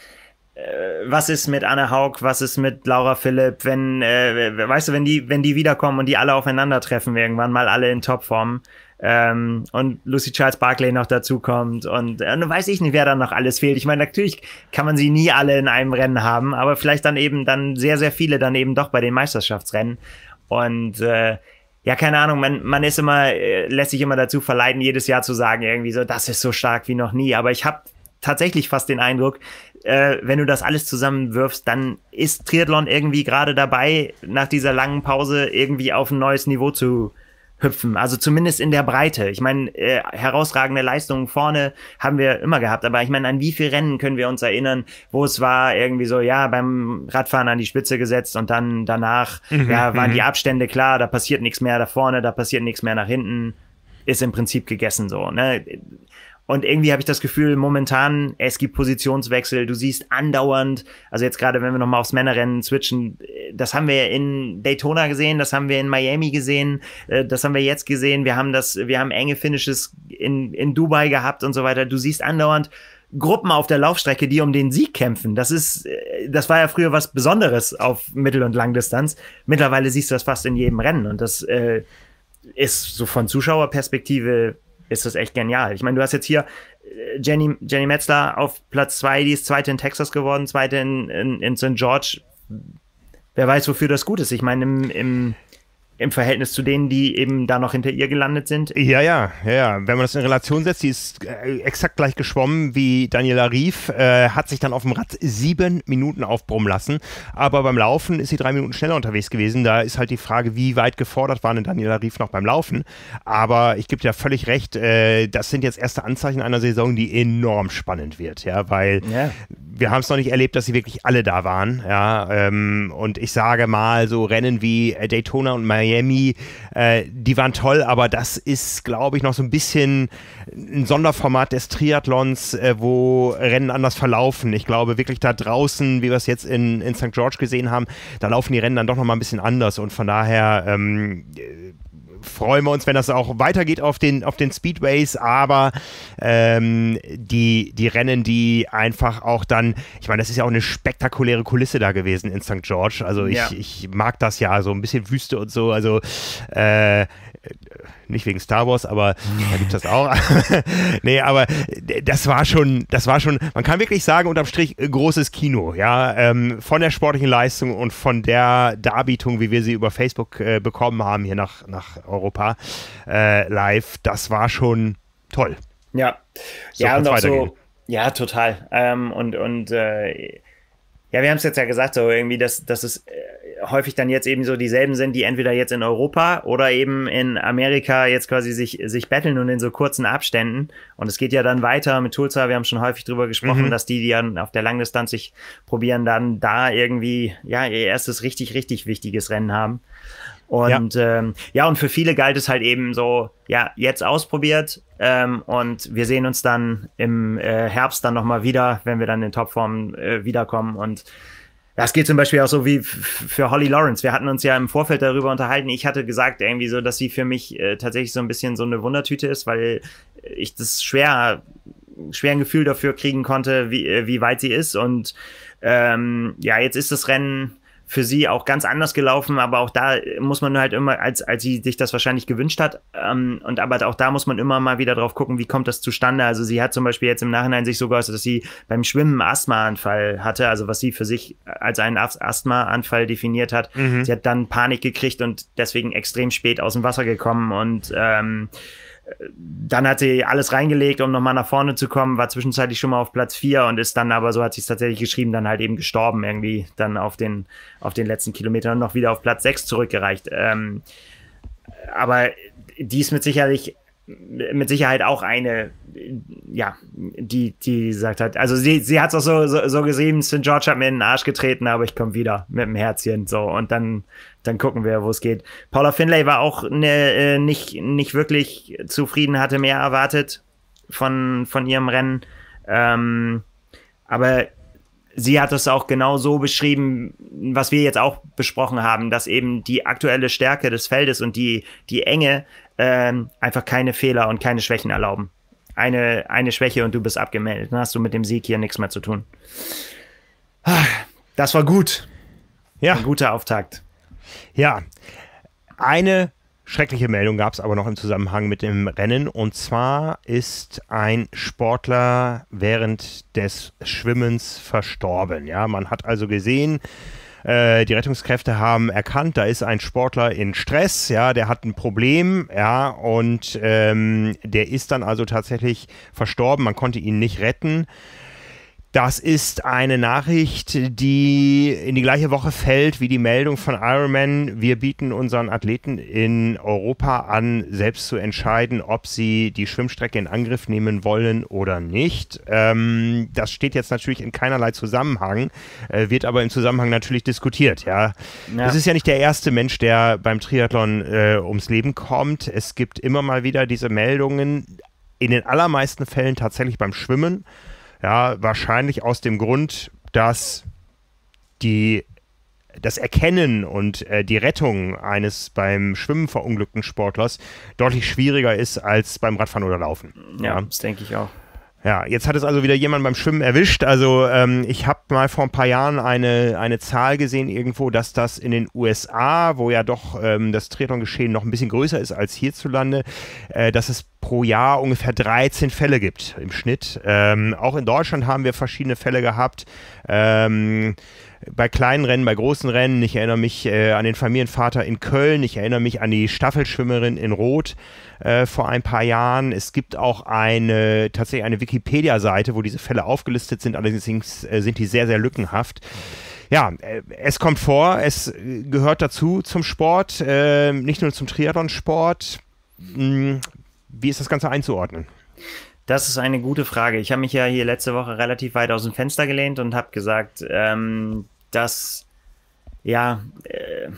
äh, was ist mit Anne Haug, was ist mit Laura Philipp, wenn, äh, weißt du, wenn die, wenn die wiederkommen und die alle aufeinandertreffen, irgendwann mal alle in Topform, ähm, und Lucy Charles Barclay noch dazu kommt und äh, weiß ich nicht, wer da noch alles fehlt. Ich meine, natürlich kann man sie nie alle in einem Rennen haben, aber vielleicht dann eben dann sehr, sehr viele dann eben doch bei den Meisterschaftsrennen. Und äh, ja, keine Ahnung, man, man ist immer, äh, lässt sich immer dazu verleiten, jedes Jahr zu sagen, irgendwie so, das ist so stark wie noch nie. Aber ich habe tatsächlich fast den Eindruck, äh, wenn du das alles zusammenwirfst, dann ist Triathlon irgendwie gerade dabei, nach dieser langen Pause irgendwie auf ein neues Niveau zu hüpfen. Also zumindest in der Breite. Ich meine, äh, herausragende Leistungen vorne haben wir immer gehabt, aber ich meine, an wie viele Rennen können wir uns erinnern, wo es war irgendwie so, ja, beim Radfahren an die Spitze gesetzt und dann danach, mhm, ja, waren die mhm. Abstände klar, da passiert nichts mehr da vorne, da passiert nichts mehr nach hinten, ist im Prinzip gegessen so, ne? Und irgendwie habe ich das Gefühl, momentan, es gibt Positionswechsel, du siehst andauernd, also jetzt gerade, wenn wir nochmal aufs Männerrennen switchen, das haben wir in Daytona gesehen, das haben wir in Miami gesehen, äh, das haben wir jetzt gesehen, wir haben das, wir haben enge Finishes in, in Dubai gehabt und so weiter. Du siehst andauernd Gruppen auf der Laufstrecke, die um den Sieg kämpfen. Das ist, äh, das war ja früher was Besonderes auf Mittel- und Langdistanz. Mittlerweile siehst du das fast in jedem Rennen und das äh, ist so von Zuschauerperspektive ist das echt genial. Ich meine, du hast jetzt hier äh, Jenny, Jenny Metzler auf Platz zwei, die ist zweite in Texas geworden, zweite in, in, in St. George. Wer weiß, wofür das gut ist. Ich meine, im, im im Verhältnis zu denen, die eben da noch hinter ihr gelandet sind. Ja, ja, ja. Wenn man das in Relation setzt, die ist äh, exakt gleich geschwommen wie Daniela Rief, äh, hat sich dann auf dem Rad sieben Minuten aufbrummen lassen. Aber beim Laufen ist sie drei Minuten schneller unterwegs gewesen. Da ist halt die Frage, wie weit gefordert war denn Daniela Rief noch beim Laufen. Aber ich gebe dir völlig recht, äh, das sind jetzt erste Anzeichen einer Saison, die enorm spannend wird, ja, weil ja. Wir haben es noch nicht erlebt, dass sie wirklich alle da waren, ja. Ähm, und ich sage mal, so Rennen wie Daytona und Miami äh, die waren toll, aber das ist, glaube ich, noch so ein bisschen ein Sonderformat des Triathlons, äh, wo Rennen anders verlaufen. Ich glaube wirklich da draußen, wie wir es jetzt in, in St. George gesehen haben, da laufen die Rennen dann doch noch mal ein bisschen anders und von daher ähm, freuen wir uns, wenn das auch weitergeht auf den, auf den Speedways, aber ähm, die, die Rennen, die einfach auch dann, ich meine, das ist ja auch eine spektakuläre Kulisse da gewesen in St. George. Also ich, ja. ich mag das ja, so ein bisschen Wüste und so. Also äh, nicht wegen Star Wars, aber da gibt es das auch. nee, aber das war schon, das war schon, man kann wirklich sagen, unterm Strich äh, großes Kino, ja, ähm, von der sportlichen Leistung und von der Darbietung, wie wir sie über Facebook äh, bekommen haben, hier nach, nach Europa äh, live, das war schon toll. Ja, so ja, und auch so, ja, total. Ähm, und, und, äh, ja, wir haben es jetzt ja gesagt, so irgendwie, dass, dass es äh, häufig dann jetzt eben so dieselben sind, die entweder jetzt in Europa oder eben in Amerika jetzt quasi sich, sich betteln und in so kurzen Abständen. Und es geht ja dann weiter mit Tulsa, wir haben schon häufig drüber gesprochen, mhm. dass die, die dann auf der Langdistanz sich probieren, dann da irgendwie, ja, ihr erstes richtig, richtig wichtiges Rennen haben. Und ja. Ähm, ja, und für viele galt es halt eben so, ja, jetzt ausprobiert ähm, und wir sehen uns dann im äh, Herbst dann nochmal wieder, wenn wir dann in Topform äh, wiederkommen und das geht zum Beispiel auch so wie für Holly Lawrence. Wir hatten uns ja im Vorfeld darüber unterhalten. Ich hatte gesagt irgendwie so, dass sie für mich äh, tatsächlich so ein bisschen so eine Wundertüte ist, weil ich das schwer, schwer ein Gefühl dafür kriegen konnte, wie, äh, wie weit sie ist. Und ähm, ja, jetzt ist das Rennen für sie auch ganz anders gelaufen, aber auch da muss man halt immer, als, als sie sich das wahrscheinlich gewünscht hat, ähm, und aber auch da muss man immer mal wieder drauf gucken, wie kommt das zustande. Also sie hat zum Beispiel jetzt im Nachhinein sich so geäußert, dass sie beim Schwimmen Asthmaanfall hatte, also was sie für sich als einen Asthmaanfall definiert hat. Mhm. Sie hat dann Panik gekriegt und deswegen extrem spät aus dem Wasser gekommen und ähm, dann hat sie alles reingelegt, um nochmal nach vorne zu kommen, war zwischenzeitlich schon mal auf Platz 4 und ist dann aber, so hat sie es tatsächlich geschrieben, dann halt eben gestorben, irgendwie dann auf den, auf den letzten Kilometern und noch wieder auf Platz 6 zurückgereicht. Ähm, aber die ist mit sicherlich mit Sicherheit auch eine, ja, die, die gesagt hat, also sie, sie hat es auch so, so, so gesehen, St. George hat mir in den Arsch getreten, aber ich komme wieder mit dem Herzchen, so, und dann, dann gucken wir, wo es geht. Paula Finlay war auch ne, äh, nicht, nicht wirklich zufrieden, hatte mehr erwartet von, von ihrem Rennen, ähm, aber sie hat es auch genau so beschrieben, was wir jetzt auch besprochen haben, dass eben die aktuelle Stärke des Feldes und die, die Enge ähm, einfach keine Fehler und keine Schwächen erlauben. Eine, eine Schwäche und du bist abgemeldet. Dann hast du mit dem Sieg hier nichts mehr zu tun. Das war gut. Ja. Ein guter Auftakt. Ja. Eine schreckliche Meldung gab es aber noch im Zusammenhang mit dem Rennen. Und zwar ist ein Sportler während des Schwimmens verstorben. Ja, man hat also gesehen, äh, die Rettungskräfte haben erkannt, da ist ein Sportler in Stress, ja, der hat ein Problem, ja, und ähm, der ist dann also tatsächlich verstorben. Man konnte ihn nicht retten. Das ist eine Nachricht, die in die gleiche Woche fällt wie die Meldung von Ironman. Wir bieten unseren Athleten in Europa an, selbst zu entscheiden, ob sie die Schwimmstrecke in Angriff nehmen wollen oder nicht. Ähm, das steht jetzt natürlich in keinerlei Zusammenhang, äh, wird aber im Zusammenhang natürlich diskutiert. Ja, ja. ist ja nicht der erste Mensch, der beim Triathlon äh, ums Leben kommt. Es gibt immer mal wieder diese Meldungen in den allermeisten Fällen tatsächlich beim Schwimmen. Ja, wahrscheinlich aus dem Grund, dass die das Erkennen und äh, die Rettung eines beim Schwimmen verunglückten Sportlers deutlich schwieriger ist als beim Radfahren oder Laufen. Ja, ja. das denke ich auch. Ja, jetzt hat es also wieder jemand beim Schwimmen erwischt. Also ähm, ich habe mal vor ein paar Jahren eine, eine Zahl gesehen irgendwo, dass das in den USA, wo ja doch ähm, das Triathlon-Geschehen noch ein bisschen größer ist als hierzulande, äh, dass es pro Jahr ungefähr 13 Fälle gibt im Schnitt. Ähm, auch in Deutschland haben wir verschiedene Fälle gehabt. Ähm, bei kleinen Rennen, bei großen Rennen. Ich erinnere mich äh, an den Familienvater in Köln. Ich erinnere mich an die Staffelschwimmerin in Rot äh, vor ein paar Jahren. Es gibt auch eine tatsächlich eine Wikipedia-Seite, wo diese Fälle aufgelistet sind. Allerdings äh, sind die sehr, sehr lückenhaft. Ja, äh, es kommt vor, es gehört dazu zum Sport, äh, nicht nur zum Triathlon-Sport. Hm, wie ist das Ganze einzuordnen? Das ist eine gute Frage. Ich habe mich ja hier letzte Woche relativ weit aus dem Fenster gelehnt und habe gesagt, ähm, dass ja, äh,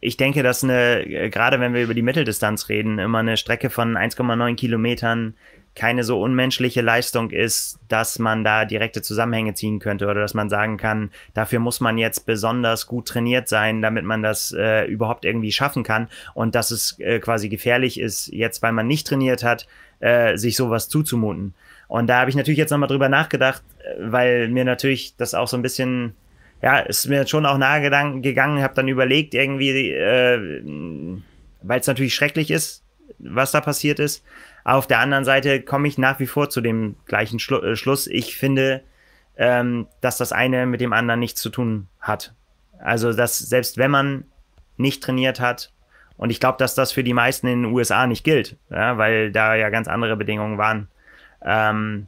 ich denke, dass eine, äh, gerade wenn wir über die Mitteldistanz reden, immer eine Strecke von 1,9 Kilometern keine so unmenschliche Leistung ist, dass man da direkte Zusammenhänge ziehen könnte oder dass man sagen kann, dafür muss man jetzt besonders gut trainiert sein, damit man das äh, überhaupt irgendwie schaffen kann und dass es äh, quasi gefährlich ist, jetzt weil man nicht trainiert hat, äh, sich sowas zuzumuten. Und da habe ich natürlich jetzt nochmal drüber nachgedacht, äh, weil mir natürlich das auch so ein bisschen, ja, ist mir schon auch nahe gegangen, habe dann überlegt, irgendwie, äh, weil es natürlich schrecklich ist, was da passiert ist. Aber auf der anderen Seite komme ich nach wie vor zu dem gleichen Schlu äh, Schluss. Ich finde, ähm, dass das eine mit dem anderen nichts zu tun hat. Also, dass selbst wenn man nicht trainiert hat, und ich glaube, dass das für die meisten in den USA nicht gilt, ja, weil da ja ganz andere Bedingungen waren. Ähm,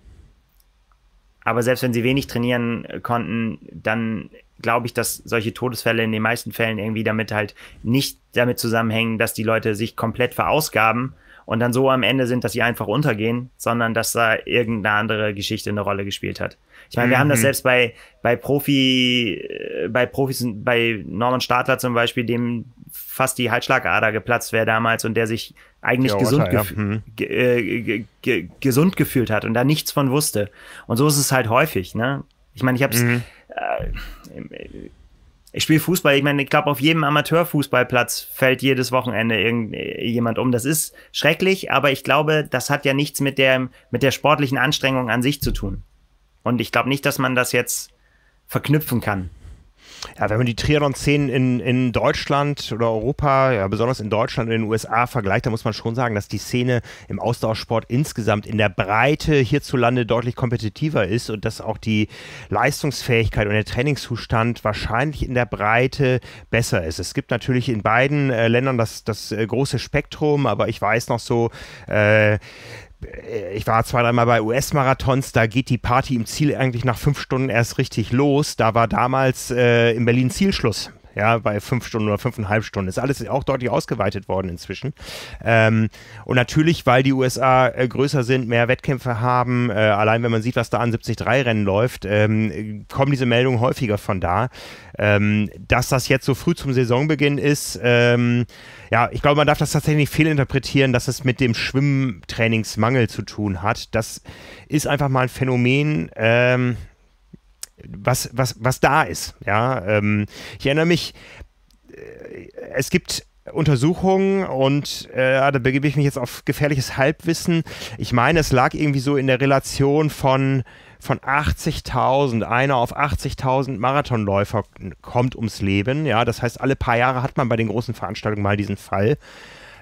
aber selbst wenn sie wenig trainieren konnten, dann glaube ich, dass solche Todesfälle in den meisten Fällen irgendwie damit halt nicht damit zusammenhängen, dass die Leute sich komplett verausgaben und dann so am Ende sind, dass sie einfach untergehen, sondern dass da irgendeine andere Geschichte eine Rolle gespielt hat. Ich meine, wir mhm. haben das mhm. selbst bei, bei Profi, äh, bei Profis, bei Norman Stadler zum Beispiel, dem fast die Halsschlagader geplatzt wäre damals und der sich eigentlich gesund, Otter, gef ja. mhm. äh, gesund gefühlt hat und da nichts von wusste. Und so ist es halt häufig, ne? Ich meine, ich habe es, mhm. äh, ich spiele Fußball, ich meine, ich glaube, auf jedem Amateurfußballplatz fällt jedes Wochenende irgendjemand um. Das ist schrecklich, aber ich glaube, das hat ja nichts mit der, mit der sportlichen Anstrengung an sich zu tun. Und ich glaube nicht, dass man das jetzt verknüpfen kann. Ja, wenn man die Triathlon-Szenen in, in Deutschland oder Europa, ja, besonders in Deutschland und in den USA vergleicht, dann muss man schon sagen, dass die Szene im Ausdauersport insgesamt in der Breite hierzulande deutlich kompetitiver ist und dass auch die Leistungsfähigkeit und der Trainingszustand wahrscheinlich in der Breite besser ist. Es gibt natürlich in beiden äh, Ländern das, das äh, große Spektrum, aber ich weiß noch so, äh, ich war zwei, dreimal bei US-Marathons, da geht die Party im Ziel eigentlich nach fünf Stunden erst richtig los. Da war damals äh, in Berlin Zielschluss ja, bei fünf Stunden oder fünfeinhalb Stunden. Ist alles auch deutlich ausgeweitet worden inzwischen. Ähm, und natürlich, weil die USA äh, größer sind, mehr Wettkämpfe haben, äh, allein wenn man sieht, was da an 73-Rennen läuft, ähm, kommen diese Meldungen häufiger von da. Ähm, dass das jetzt so früh zum Saisonbeginn ist, ähm, ja, ich glaube, man darf das tatsächlich fehlinterpretieren, dass es mit dem Schwimmtrainingsmangel zu tun hat. Das ist einfach mal ein Phänomen, ähm, was, was, was da ist. Ja, ähm, ich erinnere mich, äh, es gibt Untersuchungen und äh, da begebe ich mich jetzt auf gefährliches Halbwissen. Ich meine, es lag irgendwie so in der Relation von von 80.000, einer auf 80.000 Marathonläufer kommt ums Leben. Ja, das heißt, alle paar Jahre hat man bei den großen Veranstaltungen mal diesen Fall.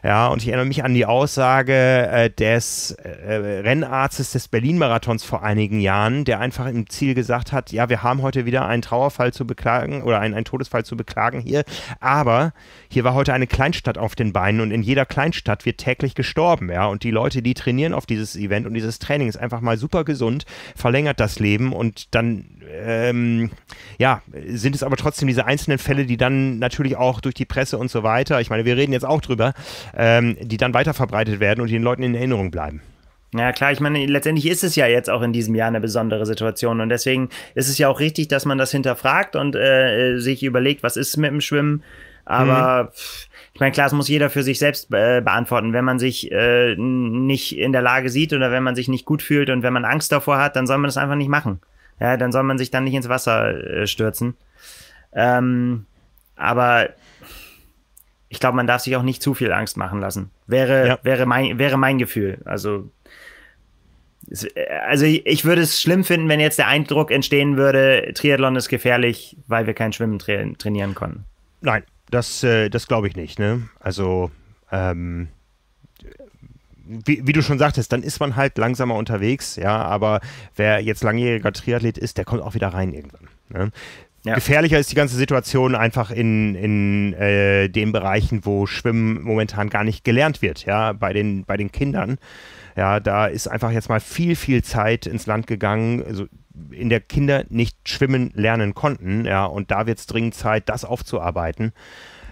Ja, und ich erinnere mich an die Aussage äh, des äh, Rennarztes des Berlin-Marathons vor einigen Jahren, der einfach im Ziel gesagt hat, ja, wir haben heute wieder einen Trauerfall zu beklagen oder einen, einen Todesfall zu beklagen hier, aber hier war heute eine Kleinstadt auf den Beinen und in jeder Kleinstadt wird täglich gestorben, ja, und die Leute, die trainieren auf dieses Event und dieses Training ist einfach mal super gesund, verlängert das Leben und dann ähm, ja, sind es aber trotzdem diese einzelnen Fälle, die dann natürlich auch durch die Presse und so weiter, ich meine, wir reden jetzt auch drüber, ähm, die dann weiter verbreitet werden und den Leuten in Erinnerung bleiben. Ja, klar, ich meine, letztendlich ist es ja jetzt auch in diesem Jahr eine besondere Situation und deswegen ist es ja auch richtig, dass man das hinterfragt und äh, sich überlegt, was ist mit dem Schwimmen. Aber mhm. ich meine, klar, es muss jeder für sich selbst äh, beantworten. Wenn man sich äh, nicht in der Lage sieht oder wenn man sich nicht gut fühlt und wenn man Angst davor hat, dann soll man das einfach nicht machen. Ja, dann soll man sich dann nicht ins Wasser äh, stürzen. Ähm, aber ich glaube, man darf sich auch nicht zu viel Angst machen lassen. Wäre, ja. wäre, mein, wäre mein Gefühl. Also, also ich würde es schlimm finden, wenn jetzt der Eindruck entstehen würde, Triathlon ist gefährlich, weil wir kein Schwimmen tra trainieren konnten. Nein, das, äh, das glaube ich nicht. Ne? Also, ähm, wie, wie, du schon sagtest, dann ist man halt langsamer unterwegs, ja, aber wer jetzt langjähriger Triathlet ist, der kommt auch wieder rein irgendwann. Ne? Ja. Gefährlicher ist die ganze Situation einfach in, in äh, den Bereichen, wo Schwimmen momentan gar nicht gelernt wird, ja, bei den, bei den Kindern. Ja, da ist einfach jetzt mal viel, viel Zeit ins Land gegangen, also in der Kinder nicht schwimmen lernen konnten, ja, und da wird es dringend Zeit, das aufzuarbeiten.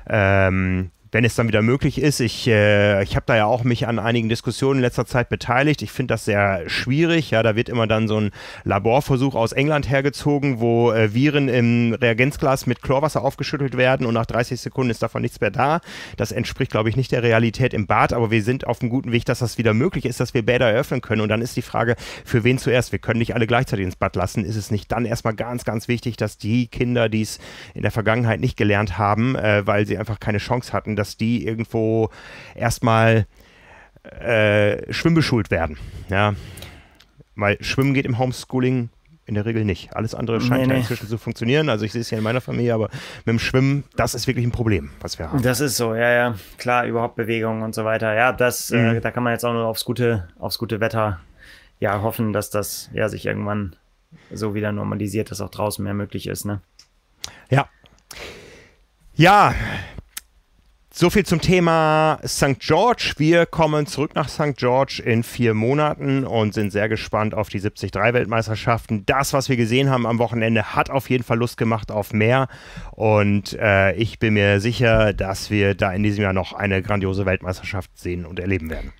Ähm, wenn es dann wieder möglich ist. Ich, äh, ich habe da ja auch mich an einigen Diskussionen in letzter Zeit beteiligt. Ich finde das sehr schwierig. Ja, da wird immer dann so ein Laborversuch aus England hergezogen, wo äh, Viren im Reagenzglas mit Chlorwasser aufgeschüttelt werden und nach 30 Sekunden ist davon nichts mehr da. Das entspricht, glaube ich, nicht der Realität im Bad, aber wir sind auf einem guten Weg, dass das wieder möglich ist, dass wir Bäder eröffnen können. Und dann ist die Frage, für wen zuerst? Wir können nicht alle gleichzeitig ins Bad lassen. Ist es nicht dann erstmal ganz, ganz wichtig, dass die Kinder, die es in der Vergangenheit nicht gelernt haben, äh, weil sie einfach keine Chance hatten, dass dass die irgendwo erstmal äh, schwimmbeschult werden. Ja. Weil Schwimmen geht im Homeschooling in der Regel nicht. Alles andere scheint nee, nee. inzwischen zu funktionieren. Also ich sehe es ja in meiner Familie, aber mit dem Schwimmen, das ist wirklich ein Problem, was wir haben. Das ist so, ja, ja. Klar, überhaupt Bewegung und so weiter. Ja, das, äh, mhm. äh, da kann man jetzt auch nur aufs gute, aufs gute Wetter ja hoffen, dass das ja sich irgendwann so wieder normalisiert, dass auch draußen mehr möglich ist, ne? Ja. Ja, so viel zum Thema St. George. Wir kommen zurück nach St. George in vier Monaten und sind sehr gespannt auf die 73-Weltmeisterschaften. Das, was wir gesehen haben am Wochenende, hat auf jeden Fall Lust gemacht auf mehr. Und äh, ich bin mir sicher, dass wir da in diesem Jahr noch eine grandiose Weltmeisterschaft sehen und erleben werden.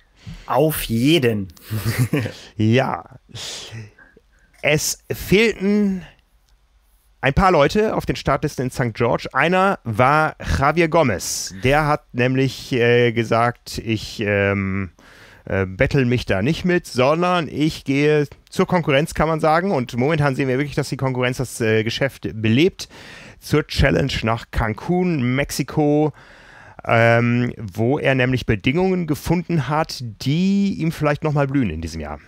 Auf jeden. ja. Es fehlten ein paar Leute auf den Startlisten in St. George. Einer war Javier Gomez. Der hat nämlich äh, gesagt, ich ähm, äh, bettel mich da nicht mit, sondern ich gehe zur Konkurrenz, kann man sagen. Und momentan sehen wir wirklich, dass die Konkurrenz das äh, Geschäft belebt. Zur Challenge nach Cancun, Mexiko. Ähm, wo er nämlich Bedingungen gefunden hat, die ihm vielleicht nochmal blühen in diesem Jahr.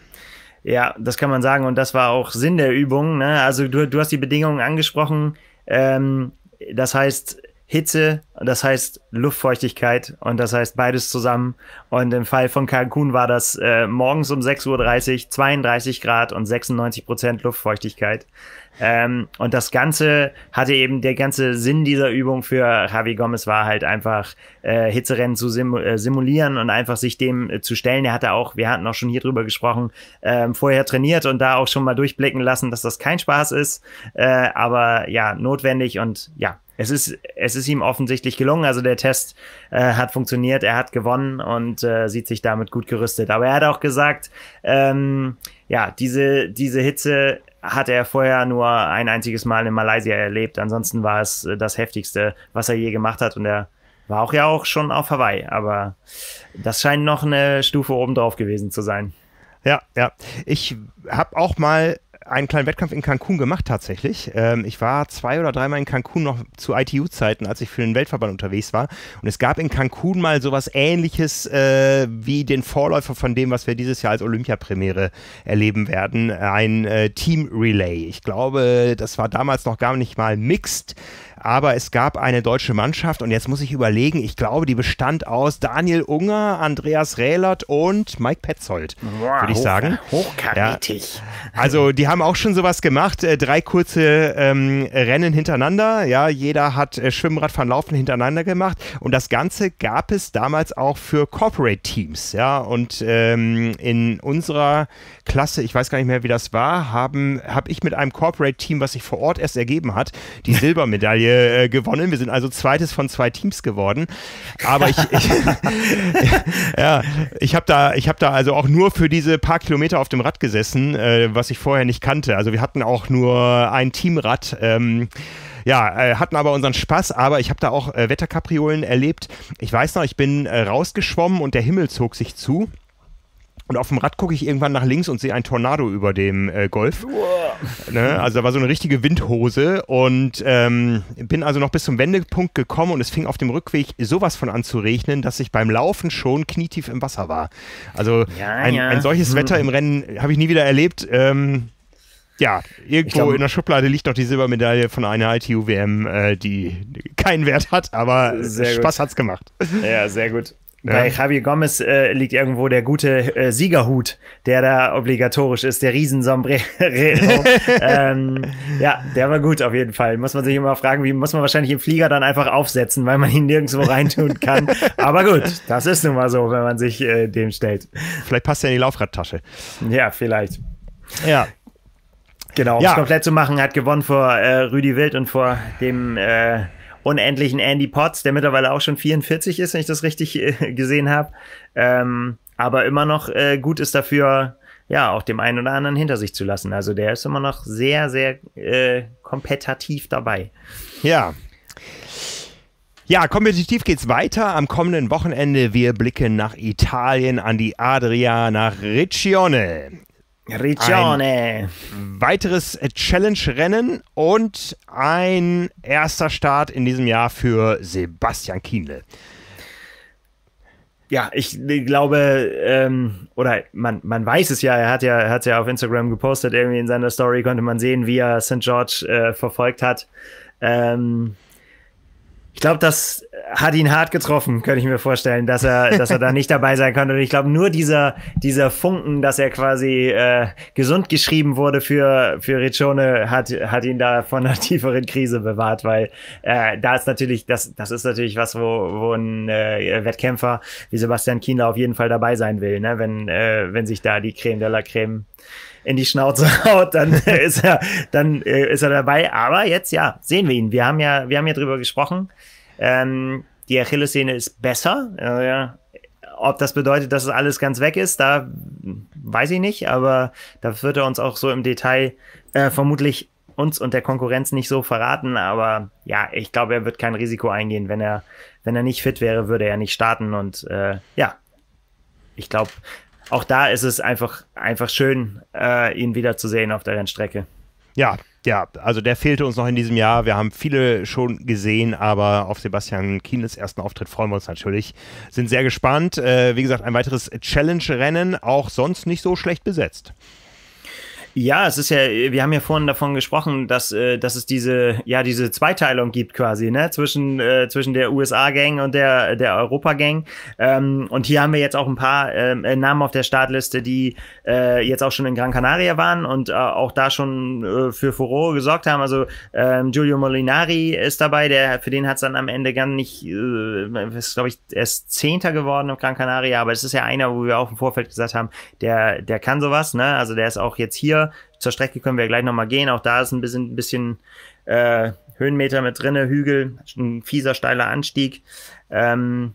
Ja, das kann man sagen und das war auch Sinn der Übung. Ne? Also du, du hast die Bedingungen angesprochen. Ähm, das heißt Hitze, das heißt Luftfeuchtigkeit und das heißt beides zusammen. Und im Fall von Cancun war das äh, morgens um 6.30 Uhr 32 Grad und 96 Prozent Luftfeuchtigkeit. Ähm, und das Ganze hatte eben, der ganze Sinn dieser Übung für Javi Gomez war halt einfach äh, Hitzerennen zu sim äh, simulieren und einfach sich dem äh, zu stellen. Er hatte auch, wir hatten auch schon hier drüber gesprochen, ähm, vorher trainiert und da auch schon mal durchblicken lassen, dass das kein Spaß ist, äh, aber ja, notwendig und ja, es ist, es ist ihm offensichtlich gelungen. Also der Test äh, hat funktioniert, er hat gewonnen und äh, sieht sich damit gut gerüstet. Aber er hat auch gesagt, ähm, ja, diese, diese Hitze hatte er vorher nur ein einziges Mal in Malaysia erlebt. Ansonsten war es äh, das heftigste, was er je gemacht hat. Und er war auch ja auch schon auf Hawaii. Aber das scheint noch eine Stufe obendrauf gewesen zu sein. Ja, ja. Ich habe auch mal einen kleinen Wettkampf in Cancun gemacht tatsächlich. Ähm, ich war zwei oder dreimal in Cancun noch zu ITU-Zeiten, als ich für den Weltverband unterwegs war. Und es gab in Cancun mal sowas ähnliches äh, wie den Vorläufer von dem, was wir dieses Jahr als Olympiapremiere erleben werden. Ein äh, Team Relay. Ich glaube, das war damals noch gar nicht mal mixed aber es gab eine deutsche Mannschaft und jetzt muss ich überlegen, ich glaube, die bestand aus Daniel Unger, Andreas Rehlert und Mike Petzold, wow, würde ich sagen. Hochkarätig. Ja. Also die haben auch schon sowas gemacht, äh, drei kurze ähm, Rennen hintereinander, ja, jeder hat äh, Schwimmradfahren laufen hintereinander gemacht und das Ganze gab es damals auch für Corporate Teams, ja, und ähm, in unserer Klasse, ich weiß gar nicht mehr, wie das war, habe hab ich mit einem Corporate Team, was sich vor Ort erst ergeben hat, die Silbermedaille äh, gewonnen. Wir sind also zweites von zwei Teams geworden. Aber ich, ich ja, ich habe da, ich habe da also auch nur für diese paar Kilometer auf dem Rad gesessen, äh, was ich vorher nicht kannte. Also wir hatten auch nur ein Teamrad. Ähm, Ja, äh, hatten aber unseren Spaß, aber ich habe da auch äh, Wetterkapriolen erlebt. Ich weiß noch, ich bin äh, rausgeschwommen und der Himmel zog sich zu. Und auf dem Rad gucke ich irgendwann nach links und sehe ein Tornado über dem äh, Golf. Ne? Also da war so eine richtige Windhose und ähm, bin also noch bis zum Wendepunkt gekommen und es fing auf dem Rückweg sowas von an zu regnen, dass ich beim Laufen schon knietief im Wasser war. Also ja, ein, ja. ein, solches Wetter im Rennen habe ich nie wieder erlebt. Ähm, ja, irgendwo glaub, in der Schublade liegt noch die Silbermedaille von einer ITU-WM, äh, die keinen Wert hat, aber Spaß hat es gemacht. Ja, sehr gut. Ja. Bei Javier Gomez äh, liegt irgendwo der gute äh, Siegerhut, der da obligatorisch ist, der Riesensombrero. ähm, ja, der war gut auf jeden Fall. Muss man sich immer fragen, wie muss man wahrscheinlich im Flieger dann einfach aufsetzen, weil man ihn nirgendwo reintun kann. Aber gut, das ist nun mal so, wenn man sich äh, dem stellt. Vielleicht passt er in die Laufradtasche. Ja, vielleicht. Ja. Genau, um ja. es komplett zu machen, hat gewonnen vor äh, Rüdi Wild und vor dem äh, unendlichen Andy Potts, der mittlerweile auch schon 44 ist, wenn ich das richtig äh, gesehen habe. Ähm, aber immer noch äh, gut ist dafür, ja, auch dem einen oder anderen hinter sich zu lassen. Also der ist immer noch sehr, sehr äh, kompetitiv dabei. Ja. Ja, kompetitiv geht's weiter am kommenden Wochenende. Wir blicken nach Italien an die Adria nach Riccione. Riccione. Ein weiteres Challenge-Rennen und ein erster Start in diesem Jahr für Sebastian Kienle. Ja, ich glaube, ähm, oder man, man weiß es ja, er hat ja, er hat ja auf Instagram gepostet, irgendwie in seiner Story konnte man sehen, wie er St. George äh, verfolgt hat. Ähm, ich glaube, das hat ihn hart getroffen, könnte ich mir vorstellen, dass er, dass er da nicht dabei sein konnte. Und ich glaube, nur dieser, dieser Funken, dass er quasi äh, gesund geschrieben wurde für, für Riccione, hat, hat ihn da von einer tieferen Krise bewahrt, weil äh, da ist natürlich, das, das ist natürlich was, wo, wo ein äh, Wettkämpfer wie Sebastian Kienler auf jeden Fall dabei sein will, ne? wenn, äh, wenn sich da die Creme de la Creme in die Schnauze haut, dann ist er, dann äh, ist er dabei. Aber jetzt ja, sehen wir ihn. Wir haben ja, wir haben ja drüber gesprochen. Ähm, die Achillessehne ist besser. Äh, ob das bedeutet, dass es alles ganz weg ist, da weiß ich nicht, aber da wird er uns auch so im Detail äh, vermutlich uns und der Konkurrenz nicht so verraten, aber ja, ich glaube, er wird kein Risiko eingehen. Wenn er, wenn er nicht fit wäre, würde er nicht starten und äh, ja, ich glaube, auch da ist es einfach, einfach schön, äh, ihn wiederzusehen auf der Rennstrecke. Ja, ja, also der fehlte uns noch in diesem Jahr. Wir haben viele schon gesehen, aber auf Sebastian Kienles ersten Auftritt freuen wir uns natürlich. Sind sehr gespannt. Äh, wie gesagt, ein weiteres Challenge-Rennen, auch sonst nicht so schlecht besetzt. Ja, es ist ja, wir haben ja vorhin davon gesprochen, dass, äh, dass es diese, ja, diese Zweiteilung gibt quasi, ne, zwischen, äh, zwischen der USA-Gang und der, der Europa-Gang. Ähm, und hier haben wir jetzt auch ein paar ähm, äh, Namen auf der Startliste, die äh, jetzt auch schon in Gran Canaria waren und äh, auch da schon äh, für Furore gesorgt haben. Also ähm, Giulio Molinari ist dabei, der für den hat es dann am Ende gar nicht, äh, ist glaube ich erst Zehnter geworden auf Gran Canaria, aber es ist ja einer, wo wir auch im Vorfeld gesagt haben, der, der kann sowas, ne? Also der ist auch jetzt hier zur Strecke können wir gleich nochmal gehen. Auch da ist ein bisschen, ein bisschen äh, Höhenmeter mit drinne, Hügel, ein fieser, steiler Anstieg. Ähm,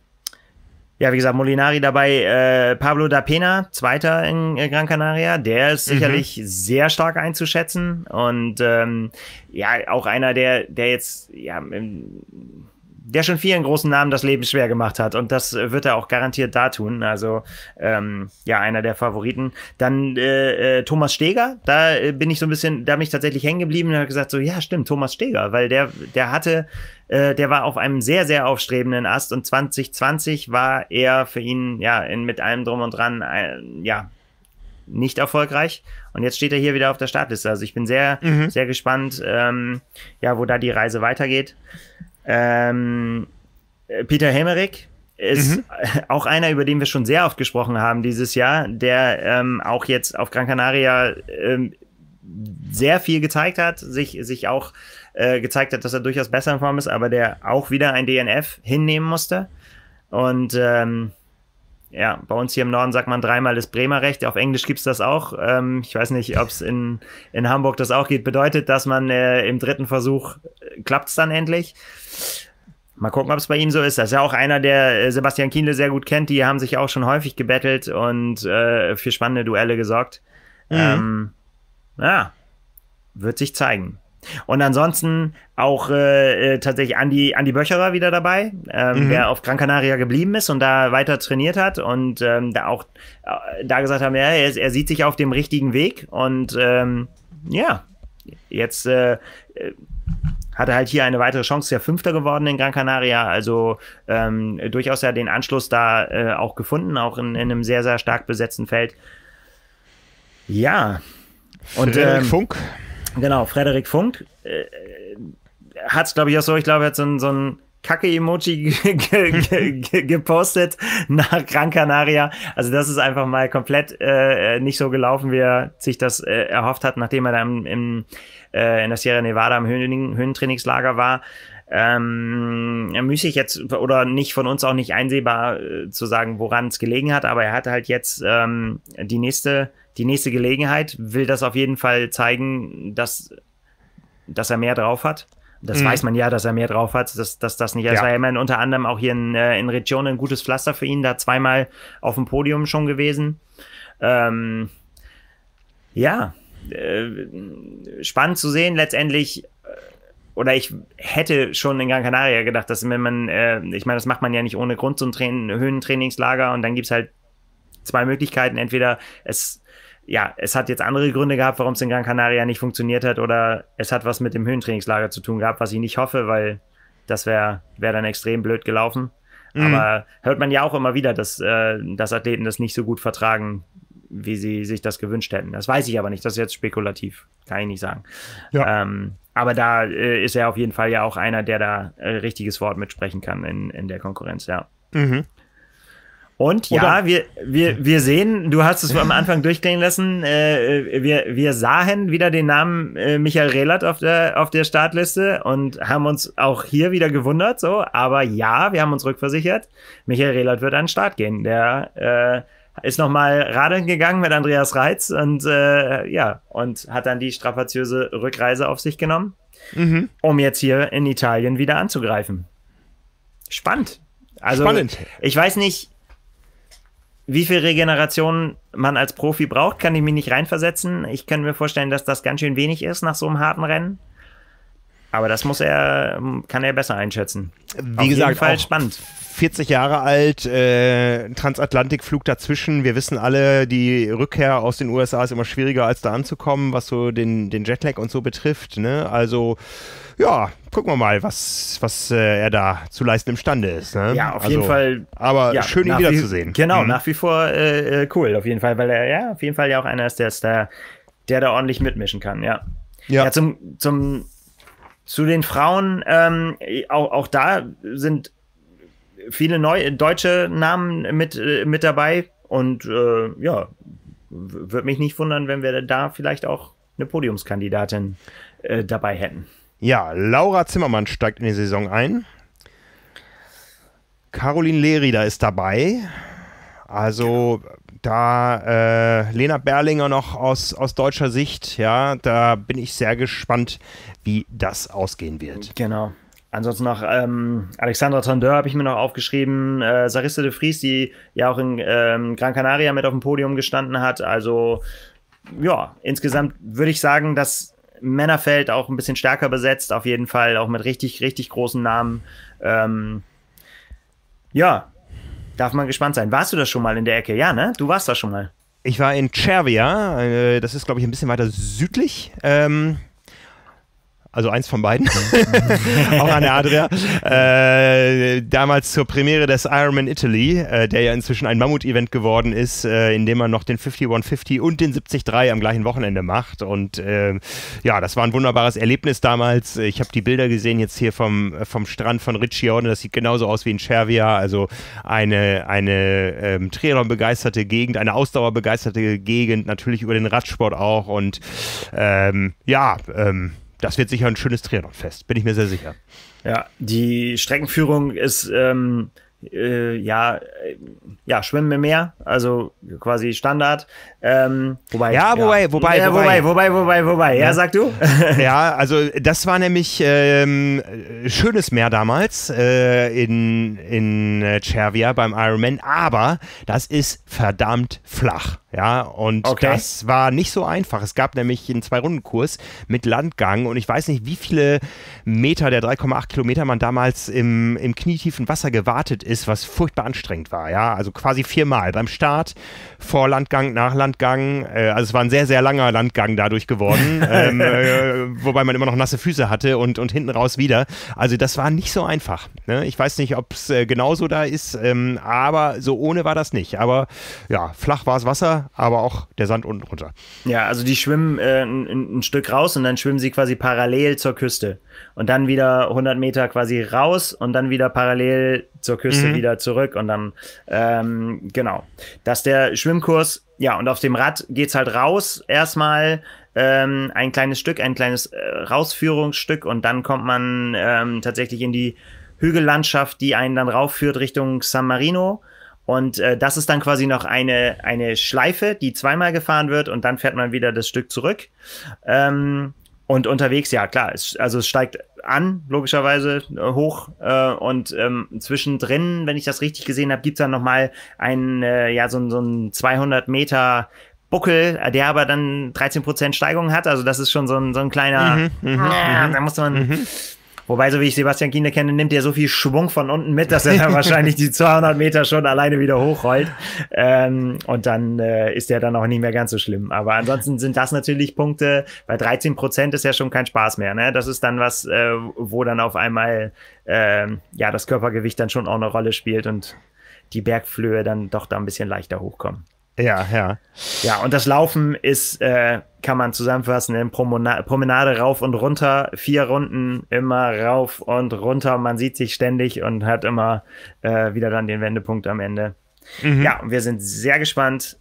ja, wie gesagt, Molinari dabei, äh, Pablo da Pena, Zweiter in äh, Gran Canaria, der ist mhm. sicherlich sehr stark einzuschätzen und ähm, ja, auch einer, der, der jetzt ja, der schon vielen großen Namen das Leben schwer gemacht hat. Und das wird er auch garantiert da tun. Also ähm, ja, einer der Favoriten. Dann äh, äh, Thomas Steger, da äh, bin ich so ein bisschen, da bin ich tatsächlich hängen geblieben und habe gesagt, so ja, stimmt, Thomas Steger, weil der, der hatte, äh, der war auf einem sehr, sehr aufstrebenden Ast und 2020 war er für ihn, ja, in, mit allem drum und dran, ein, ja, nicht erfolgreich. Und jetzt steht er hier wieder auf der Startliste. Also ich bin sehr, mhm. sehr gespannt, ähm, ja, wo da die Reise weitergeht. Ähm, Peter Hemmerich ist mhm. auch einer, über den wir schon sehr oft gesprochen haben dieses Jahr, der ähm, auch jetzt auf Gran Canaria ähm, sehr viel gezeigt hat, sich, sich auch äh, gezeigt hat, dass er durchaus besser in Form ist, aber der auch wieder ein DNF hinnehmen musste. Und ähm, ja, bei uns hier im Norden sagt man dreimal das Bremer Recht. Auf Englisch gibt's das auch. Ähm, ich weiß nicht, ob es in, in Hamburg das auch geht. Bedeutet, dass man äh, im dritten Versuch äh, klappt's dann endlich. Mal gucken, ob es bei ihm so ist. Das ist ja auch einer, der äh, Sebastian Kienle sehr gut kennt. Die haben sich auch schon häufig gebettelt und äh, für spannende Duelle gesorgt. Mhm. Ähm, ja, wird sich zeigen. Und ansonsten auch äh, äh, tatsächlich Andi, Andi Böcherer wieder dabei, ähm, mhm. der auf Gran Canaria geblieben ist und da weiter trainiert hat und ähm, da auch äh, da gesagt haben, ja, er, er, sieht sich auf dem richtigen Weg und ähm, ja, jetzt äh, äh hat er halt hier eine weitere Chance, ist ja Fünfter geworden in Gran Canaria, also ähm, durchaus ja den Anschluss da äh, auch gefunden, auch in, in, einem sehr, sehr stark besetzten Feld. Ja. Und Frederik ähm, Funk. Genau, Frederik Funk äh, hat es, glaube ich, auch so, ich glaube, er hat so ein, so ein Kacke-Emoji gepostet nach Gran Canaria. Also das ist einfach mal komplett äh, nicht so gelaufen, wie er sich das äh, erhofft hat, nachdem er da im, im, äh, in der Sierra Nevada im Höhen Höhentrainingslager war. Ähm, müßig jetzt oder nicht von uns auch nicht einsehbar äh, zu sagen, woran es gelegen hat, aber er hat halt jetzt ähm, die nächste die nächste Gelegenheit, will das auf jeden Fall zeigen, dass, dass er mehr drauf hat. Das mhm. weiß man ja, dass er mehr drauf hat, dass, dass das nicht. Das ja. war ja immerhin unter anderem auch hier in, äh, in Region ein gutes Pflaster für ihn, da zweimal auf dem Podium schon gewesen. Ähm, ja, äh, spannend zu sehen. Letztendlich, äh, oder ich hätte schon in Gran Canaria gedacht, dass wenn man, äh, ich meine, das macht man ja nicht ohne Grund, so ein Train Höhentrainingslager und dann gibt's halt zwei Möglichkeiten. Entweder es ja, es hat jetzt andere Gründe gehabt, warum es in Gran Canaria nicht funktioniert hat oder es hat was mit dem Höhentrainingslager zu tun gehabt, was ich nicht hoffe, weil das wäre wär dann extrem blöd gelaufen. Mhm. Aber hört man ja auch immer wieder, dass, äh, dass Athleten das nicht so gut vertragen, wie sie sich das gewünscht hätten. Das weiß ich aber nicht, das ist jetzt spekulativ, kann ich nicht sagen. Ja. Ähm, aber da äh, ist er auf jeden Fall ja auch einer, der da äh, richtiges Wort mitsprechen kann in, in der Konkurrenz, ja. Mhm. Und ja, wir, wir, wir sehen, du hast es am Anfang durchklingen lassen, äh, wir, wir sahen wieder den Namen äh, Michael Rehlert auf der, auf der Startliste und haben uns auch hier wieder gewundert, so. Aber ja, wir haben uns rückversichert. Michael Rehlert wird an den Start gehen. Der äh, ist nochmal radeln gegangen mit Andreas Reitz und äh, ja, und hat dann die strapaziöse Rückreise auf sich genommen, mhm. um jetzt hier in Italien wieder anzugreifen. Spannend. Also, Spannend. ich weiß nicht, wie viel Regeneration man als Profi braucht, kann ich mich nicht reinversetzen. Ich kann mir vorstellen, dass das ganz schön wenig ist nach so einem harten Rennen. Aber das muss er, kann er besser einschätzen. Wie Auf gesagt, jeden Fall spannend. 40 Jahre alt, äh, Transatlantikflug dazwischen. Wir wissen alle, die Rückkehr aus den USA ist immer schwieriger, als da anzukommen, was so den, den Jetlag und so betrifft. Ne? Also ja, gucken wir mal, was, was äh, er da zu leisten imstande ist. Ne? Ja, auf also, jeden Fall. Aber ja, schön, ihn wiederzusehen. Genau, mhm. nach wie vor äh, äh, cool, auf jeden Fall, weil er ja auf jeden Fall ja auch einer ist, der, der, der da ordentlich mitmischen kann, ja. Ja, ja zum, zum, zu den Frauen, ähm, auch, auch da sind viele neue deutsche Namen mit, äh, mit dabei und äh, ja, würde mich nicht wundern, wenn wir da vielleicht auch eine Podiumskandidatin äh, dabei hätten. Ja, Laura Zimmermann steigt in die Saison ein. Caroline Lerida ist dabei. Also da äh, Lena Berlinger noch aus, aus deutscher Sicht, ja, da bin ich sehr gespannt, wie das ausgehen wird. Genau. Ansonsten noch ähm, Alexandra Tondeur habe ich mir noch aufgeschrieben, äh, Sarissa de Vries, die ja auch in ähm, Gran Canaria mit auf dem Podium gestanden hat. Also ja, insgesamt würde ich sagen, dass Männerfeld auch ein bisschen stärker besetzt, auf jeden Fall, auch mit richtig, richtig großen Namen. Ähm, ja, darf man gespannt sein. Warst du das schon mal in der Ecke? Ja, ne? Du warst da schon mal. Ich war in Cervia, äh, das ist, glaube ich, ein bisschen weiter südlich. Ähm, also eins von beiden, auch an der Adria, äh, damals zur Premiere des Ironman Italy, äh, der ja inzwischen ein Mammut-Event geworden ist, äh, in dem man noch den 5150 und den 73 am gleichen Wochenende macht. Und äh, ja, das war ein wunderbares Erlebnis damals. Ich habe die Bilder gesehen jetzt hier vom, vom Strand von Riccione, das sieht genauso aus wie in Cervia, also eine, eine ähm, Triathlon-begeisterte Gegend, eine Ausdauerbegeisterte Gegend, natürlich über den Radsport auch. Und ähm, ja, ähm, das wird sicher ein schönes Triathlon-Fest, bin ich mir sehr sicher. Ja, die Streckenführung ist ähm, äh, ja, äh, ja, Schwimmen im Meer, also quasi Standard. Ähm, wobei, ja, wobei, ja. wobei, ja, wobei, wobei, wobei, wobei, ja, sag du. ja, also das war nämlich ähm, schönes Meer damals äh, in, in äh, Cervia beim Ironman, aber das ist verdammt flach. Ja, und okay. das war nicht so einfach. Es gab nämlich einen Zwei-Runden-Kurs mit Landgang und ich weiß nicht, wie viele Meter der 3,8 Kilometer man damals im, im knietiefen Wasser gewartet ist, was furchtbar anstrengend war. Ja, also quasi viermal beim Start, vor Landgang, nach Landgang. Äh, also es war ein sehr, sehr langer Landgang dadurch geworden, ähm, äh, wobei man immer noch nasse Füße hatte und, und hinten raus wieder. Also das war nicht so einfach. Ne? Ich weiß nicht, ob es äh, genauso da ist, ähm, aber so ohne war das nicht. Aber ja, flach war es Wasser aber auch der Sand unten runter. Ja, also die schwimmen äh, ein, ein, Stück raus und dann schwimmen sie quasi parallel zur Küste. Und dann wieder 100 Meter quasi raus und dann wieder parallel zur Küste mhm. wieder zurück. Und dann, ähm, genau. Das ist der Schwimmkurs. Ja, und auf dem Rad geht's halt raus. Erstmal ähm, ein kleines Stück, ein kleines äh, Rausführungsstück. Und dann kommt man ähm, tatsächlich in die Hügellandschaft, die einen dann raufführt Richtung San Marino. Und äh, das ist dann quasi noch eine, eine Schleife, die zweimal gefahren wird und dann fährt man wieder das Stück zurück. Ähm, und unterwegs, ja klar, es, also es steigt an, logischerweise äh, hoch. Äh, und ähm, zwischendrin, wenn ich das richtig gesehen habe, gibt's dann nochmal einen, äh, ja, so, so ein 200 Meter Buckel, der aber dann 13% Steigung hat. Also das ist schon so ein, so ein kleiner, mhm, mh, da muss man... Mhm Wobei, so wie ich Sebastian Kiene kenne, nimmt er so viel Schwung von unten mit, dass er dann wahrscheinlich die 200 Meter schon alleine wieder hochrollt. Ähm, und dann äh, ist er dann auch nicht mehr ganz so schlimm. Aber ansonsten sind das natürlich Punkte, bei 13 Prozent ist ja schon kein Spaß mehr. Ne? Das ist dann was, äh, wo dann auf einmal äh, ja das Körpergewicht dann schon auch eine Rolle spielt und die Bergflöhe dann doch da ein bisschen leichter hochkommen. Ja, ja. Ja, und das Laufen ist, äh, kann man zusammenfassen, in Promena Promenade rauf und runter, vier Runden immer rauf und runter. Man sieht sich ständig und hat immer äh, wieder dann den Wendepunkt am Ende. Mhm. Ja, und wir sind sehr gespannt,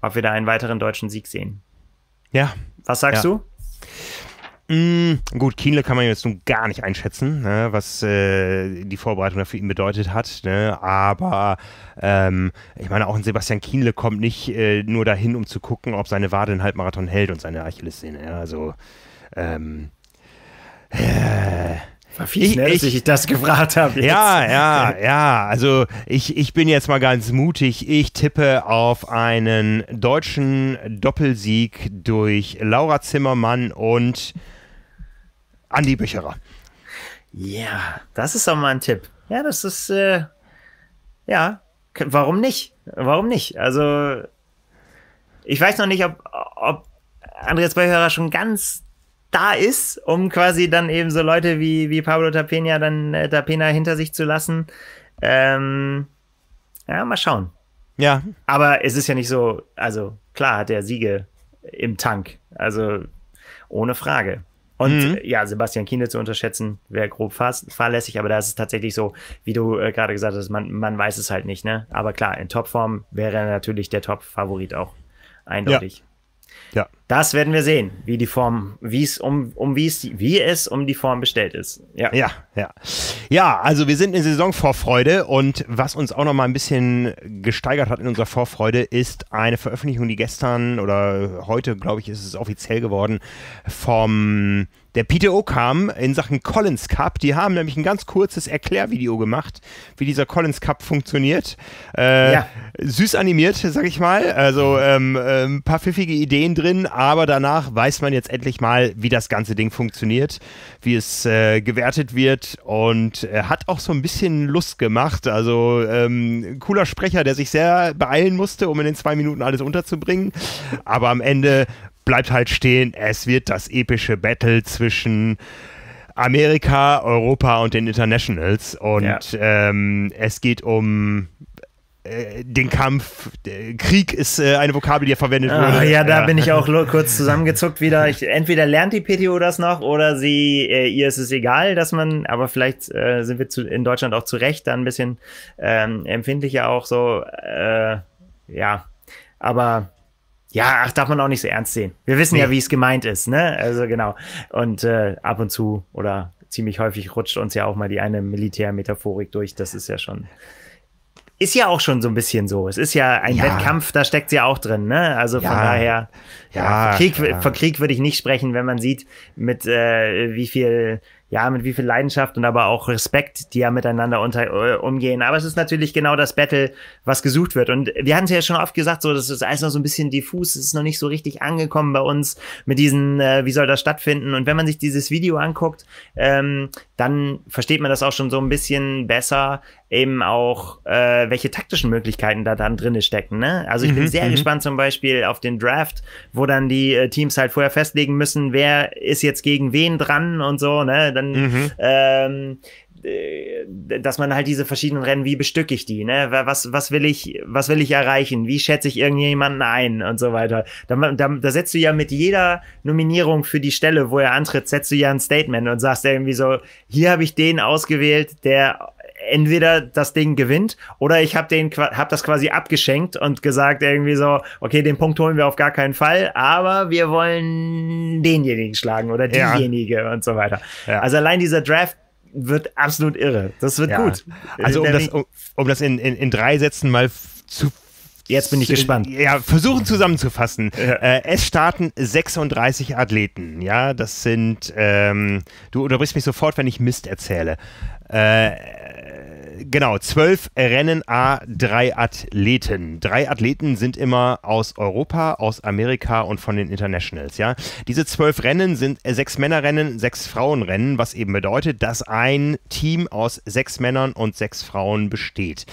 ob wir da einen weiteren deutschen Sieg sehen. Ja. Was sagst ja. du? Mm, gut, Kienle kann man jetzt nun gar nicht einschätzen, ne, was äh, die Vorbereitung für ihn bedeutet hat. Ne, aber ähm, ich meine, auch ein Sebastian Kienle kommt nicht äh, nur dahin, um zu gucken, ob seine Wade einen Halbmarathon hält und seine Achillessehne. Ja, also ähm, äh, war viel schnell, dass ich das gefragt habe. Ja, ja, ja. Also ich, ich bin jetzt mal ganz mutig. Ich tippe auf einen deutschen Doppelsieg durch Laura Zimmermann und Andi Bücherer. Ja, das ist doch mal ein Tipp. Ja, das ist, äh, ja, warum nicht? Warum nicht? Also, ich weiß noch nicht, ob, ob Andreas Beucherer schon ganz da ist, um quasi dann eben so Leute wie, wie Pablo Tapena dann äh, Tapena hinter sich zu lassen. Ähm, ja, mal schauen. Ja. Aber es ist ja nicht so, also klar hat er Siege im Tank. Also ohne Frage. Und mhm. ja, Sebastian Kiene zu unterschätzen, wäre grob fahrlässig, aber da ist es tatsächlich so, wie du äh, gerade gesagt hast, man, man weiß es halt nicht, ne? Aber klar, in Topform wäre er natürlich der Top-Favorit auch. Eindeutig. Ja. Ja. Das werden wir sehen, wie die Form, wie es um, um wie es, wie es um die Form bestellt ist. Ja. Ja, ja. Ja, also wir sind in Saisonvorfreude und was uns auch noch mal ein bisschen gesteigert hat in unserer Vorfreude ist eine Veröffentlichung, die gestern oder heute, glaube ich, ist es offiziell geworden, vom der PTO kam in Sachen Collins Cup. Die haben nämlich ein ganz kurzes Erklärvideo gemacht, wie dieser Collins Cup funktioniert. Äh, ja. Süß animiert, sag ich mal. Also ähm, äh, ein paar pfiffige Ideen drin, aber danach weiß man jetzt endlich mal, wie das ganze Ding funktioniert, wie es äh, gewertet wird und hat auch so ein bisschen Lust gemacht. Also ähm, cooler Sprecher, der sich sehr beeilen musste, um in den zwei Minuten alles unterzubringen. Aber am Ende bleibt halt stehen, es wird das epische Battle zwischen Amerika, Europa und den Internationals. Und ja. ähm, es geht um äh, den Kampf. Krieg ist äh, eine Vokabel, die ja verwendet ah, wurde. Ja, da ja. bin ich auch kurz zusammengezuckt wieder. Ich, entweder lernt die PTO das noch oder sie, äh, ihr ist es egal, dass man, aber vielleicht äh, sind wir zu, in Deutschland auch zu Recht da ein bisschen ähm, empfindlicher auch so. Ja, aber ja, ach, darf man auch nicht so ernst sehen. Wir wissen nee. ja, wie es gemeint ist, ne? Also genau. Und äh, ab und zu oder ziemlich häufig rutscht uns ja auch mal die eine Militärmetaphorik durch. Das ist ja schon ist ja auch schon so ein bisschen so. Es ist ja ein ja. Wettkampf, da steckt ja auch drin, ne? Also von ja. daher, ja, ja, von Krieg, von Krieg würde ich nicht sprechen, wenn man sieht, mit äh, wie viel ja, mit wie viel Leidenschaft und aber auch Respekt, die ja miteinander unter, äh, umgehen. Aber es ist natürlich genau das Battle, was gesucht wird. Und wir hatten es ja schon oft gesagt, so, das ist alles noch so ein bisschen diffus, es ist noch nicht so richtig angekommen bei uns mit diesen, äh, wie soll das stattfinden? Und wenn man sich dieses Video anguckt, ähm, dann versteht man das auch schon so ein bisschen besser, eben auch, äh, welche taktischen Möglichkeiten da dann drinne stecken. Ne? Also ich mhm, bin sehr mhm. gespannt zum Beispiel auf den Draft, wo dann die äh, Teams halt vorher festlegen müssen, wer ist jetzt gegen wen dran und so. Ne? Dann mhm. ähm, äh, dass man halt diese verschiedenen Rennen, wie bestücke ich die, ne? Was, was will ich, was will ich erreichen? Wie schätze ich irgendjemanden ein und so weiter? Da, da, da setzt du ja mit jeder Nominierung für die Stelle, wo er antritt, setzt du ja ein Statement und sagst irgendwie so, hier habe ich den ausgewählt, der entweder das Ding gewinnt oder ich habe den hab das quasi abgeschenkt und gesagt irgendwie so, okay, den Punkt holen wir auf gar keinen Fall, aber wir wollen denjenigen schlagen oder diejenige ja. und so weiter. Ja. Also allein dieser Draft wird absolut irre. Das wird ja. gut. Also um das, um, um das in, in, in drei Sätzen mal zu Jetzt bin ich gespannt. Ja, versuchen zusammenzufassen. Ja. Äh, es starten 36 Athleten. Ja, das sind, ähm, du unterbrichst mich sofort, wenn ich Mist erzähle. Äh, genau, zwölf Rennen A, drei Athleten. Drei Athleten sind immer aus Europa, aus Amerika und von den Internationals, ja. Diese zwölf Rennen sind sechs Männerrennen, sechs Frauenrennen, was eben bedeutet, dass ein Team aus sechs Männern und sechs Frauen besteht.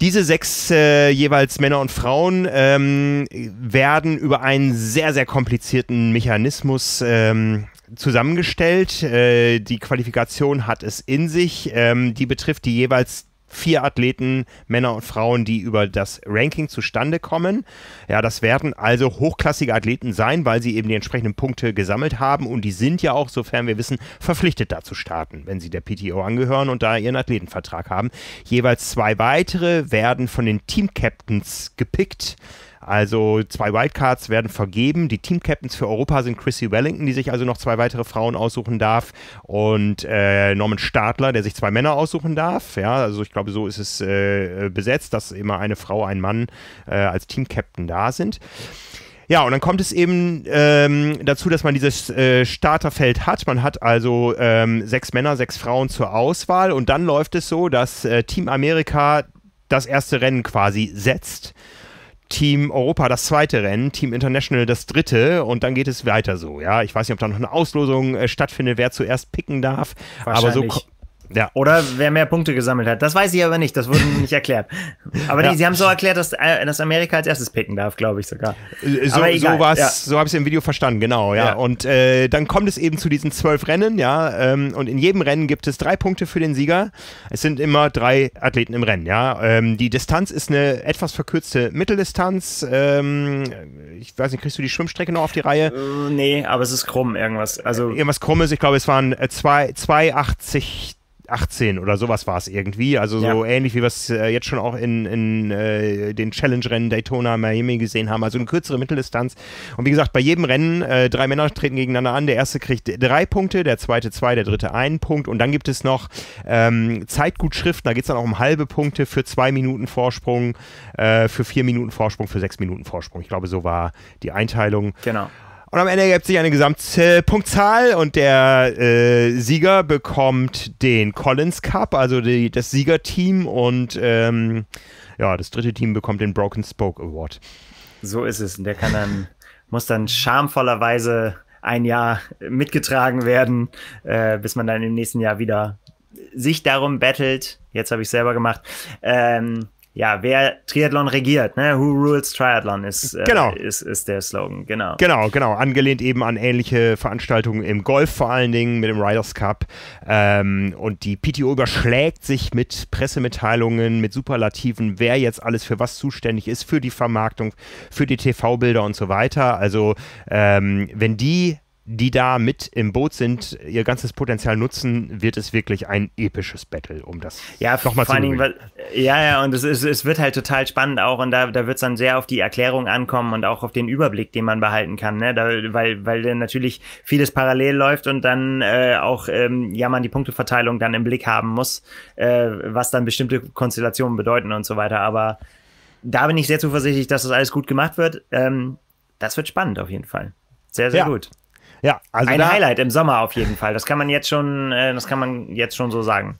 Diese sechs äh, jeweils Männer und Frauen ähm, werden über einen sehr, sehr komplizierten Mechanismus ähm, zusammengestellt. Äh, die Qualifikation hat es in sich. Ähm, die betrifft die jeweils vier Athleten, Männer und Frauen, die über das Ranking zustande kommen. Ja, das werden also hochklassige Athleten sein, weil sie eben die entsprechenden Punkte gesammelt haben und die sind ja auch, sofern wir wissen, verpflichtet da zu starten, wenn sie der PTO angehören und da ihren Athletenvertrag haben. Jeweils zwei weitere werden von den Team-Captains gepickt. Also zwei Wildcards werden vergeben. Die Team-Captains für Europa sind Chrissy Wellington, die sich also noch zwei weitere Frauen aussuchen darf, und äh, Norman Stadler, der sich zwei Männer aussuchen darf. Ja, also ich glaube, so ist es äh, besetzt, dass immer eine Frau, ein Mann äh, als Team-Captain da sind. Ja, und dann kommt es eben ähm, dazu, dass man dieses äh, Starterfeld hat. Man hat also ähm, sechs Männer, sechs Frauen zur Auswahl und dann läuft es so, dass äh, Team Amerika das erste Rennen quasi setzt. Team Europa das zweite Rennen, Team International das dritte und dann geht es weiter so. Ja, ich weiß nicht, ob da noch eine Auslosung äh, stattfindet, wer zuerst picken darf. Aber so ja. Oder wer mehr Punkte gesammelt hat. Das weiß ich aber nicht, das wurde nicht erklärt. Aber ja. die, sie haben so erklärt, dass, äh, dass Amerika als erstes picken darf, glaube ich sogar. Äh, so, aber egal. so, ja. so habe ich es im Video verstanden, genau, ja. ja. Und äh, dann kommt es eben zu diesen zwölf Rennen, ja. Ähm, und in jedem Rennen gibt es drei Punkte für den Sieger. Es sind immer drei Athleten im Rennen, ja. Ähm, die Distanz ist eine etwas verkürzte Mitteldistanz. Ähm, ich weiß nicht, kriegst du die Schwimmstrecke noch auf die Reihe? Uh, nee, aber es ist krumm, irgendwas. Also irgendwas krummes, ich glaube, es waren äh, 2,80 18 oder sowas war es irgendwie. Also so ja. ähnlich wie wir es äh, jetzt schon auch in, in äh, den Challenge-Rennen Daytona, Miami gesehen haben. Also eine kürzere Mitteldistanz. Und wie gesagt, bei jedem Rennen, äh, drei Männer treten gegeneinander an. Der erste kriegt drei Punkte, der zweite zwei, der dritte einen Punkt. Und dann gibt es noch ähm, Zeitgutschriften. Da geht es dann auch um halbe Punkte für zwei Minuten Vorsprung, äh, für vier Minuten Vorsprung, für sechs Minuten Vorsprung. Ich glaube, so war die Einteilung. Genau. Und am Ende ergibt sich eine Gesamtpunktzahl und der äh, Sieger bekommt den Collins Cup, also die, das Siegerteam und ähm, ja, das dritte Team bekommt den Broken Spoke Award. So ist es. Und der kann dann, muss dann schamvollerweise ein Jahr mitgetragen werden, äh, bis man dann im nächsten Jahr wieder sich darum battelt. Jetzt habe ich selber gemacht. Ähm, ja, wer Triathlon regiert, ne? Who rules Triathlon ist, äh, genau. ist, ist der Slogan, genau. Genau, genau. Angelehnt eben an ähnliche Veranstaltungen im Golf vor allen Dingen, mit dem Riders Cup. Ähm, und die PTO überschlägt sich mit Pressemitteilungen, mit Superlativen, wer jetzt alles für was zuständig ist, für die Vermarktung, für die TV-Bilder und so weiter. Also, ähm, wenn die die da mit im Boot sind, ihr ganzes Potenzial nutzen, wird es wirklich ein episches Battle, um das ja, nochmal zu Dingen, weil, Ja, ja, und es, ist, es wird halt total spannend auch und da, da wird es dann sehr auf die Erklärung ankommen und auch auf den Überblick, den man behalten kann, ne? Da, weil, weil dann natürlich vieles parallel läuft und dann äh, auch ähm, ja man die Punkteverteilung dann im Blick haben muss, äh, was dann bestimmte Konstellationen bedeuten und so weiter. Aber da bin ich sehr zuversichtlich, dass das alles gut gemacht wird. Ähm, das wird spannend auf jeden Fall. Sehr, sehr ja. gut. Ja, also ein Highlight im Sommer auf jeden Fall. Das kann man jetzt schon, äh, das kann man jetzt schon so sagen.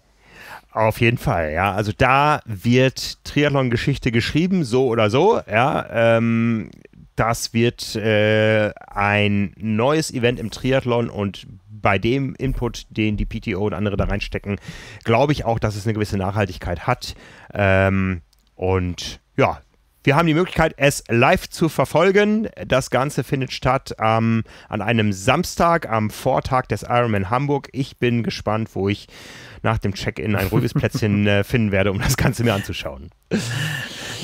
Auf jeden Fall, ja. Also da wird Triathlon-Geschichte geschrieben, so oder so, ja. Ähm, das wird äh, ein neues Event im Triathlon und bei dem Input, den die PTO und andere da reinstecken, glaube ich auch, dass es eine gewisse Nachhaltigkeit hat. Ähm, und ja, wir haben die Möglichkeit, es live zu verfolgen. Das Ganze findet statt ähm, an einem Samstag, am Vortag des Ironman Hamburg. Ich bin gespannt, wo ich nach dem Check-in ein ruhiges Plätzchen äh, finden werde, um das Ganze mir anzuschauen.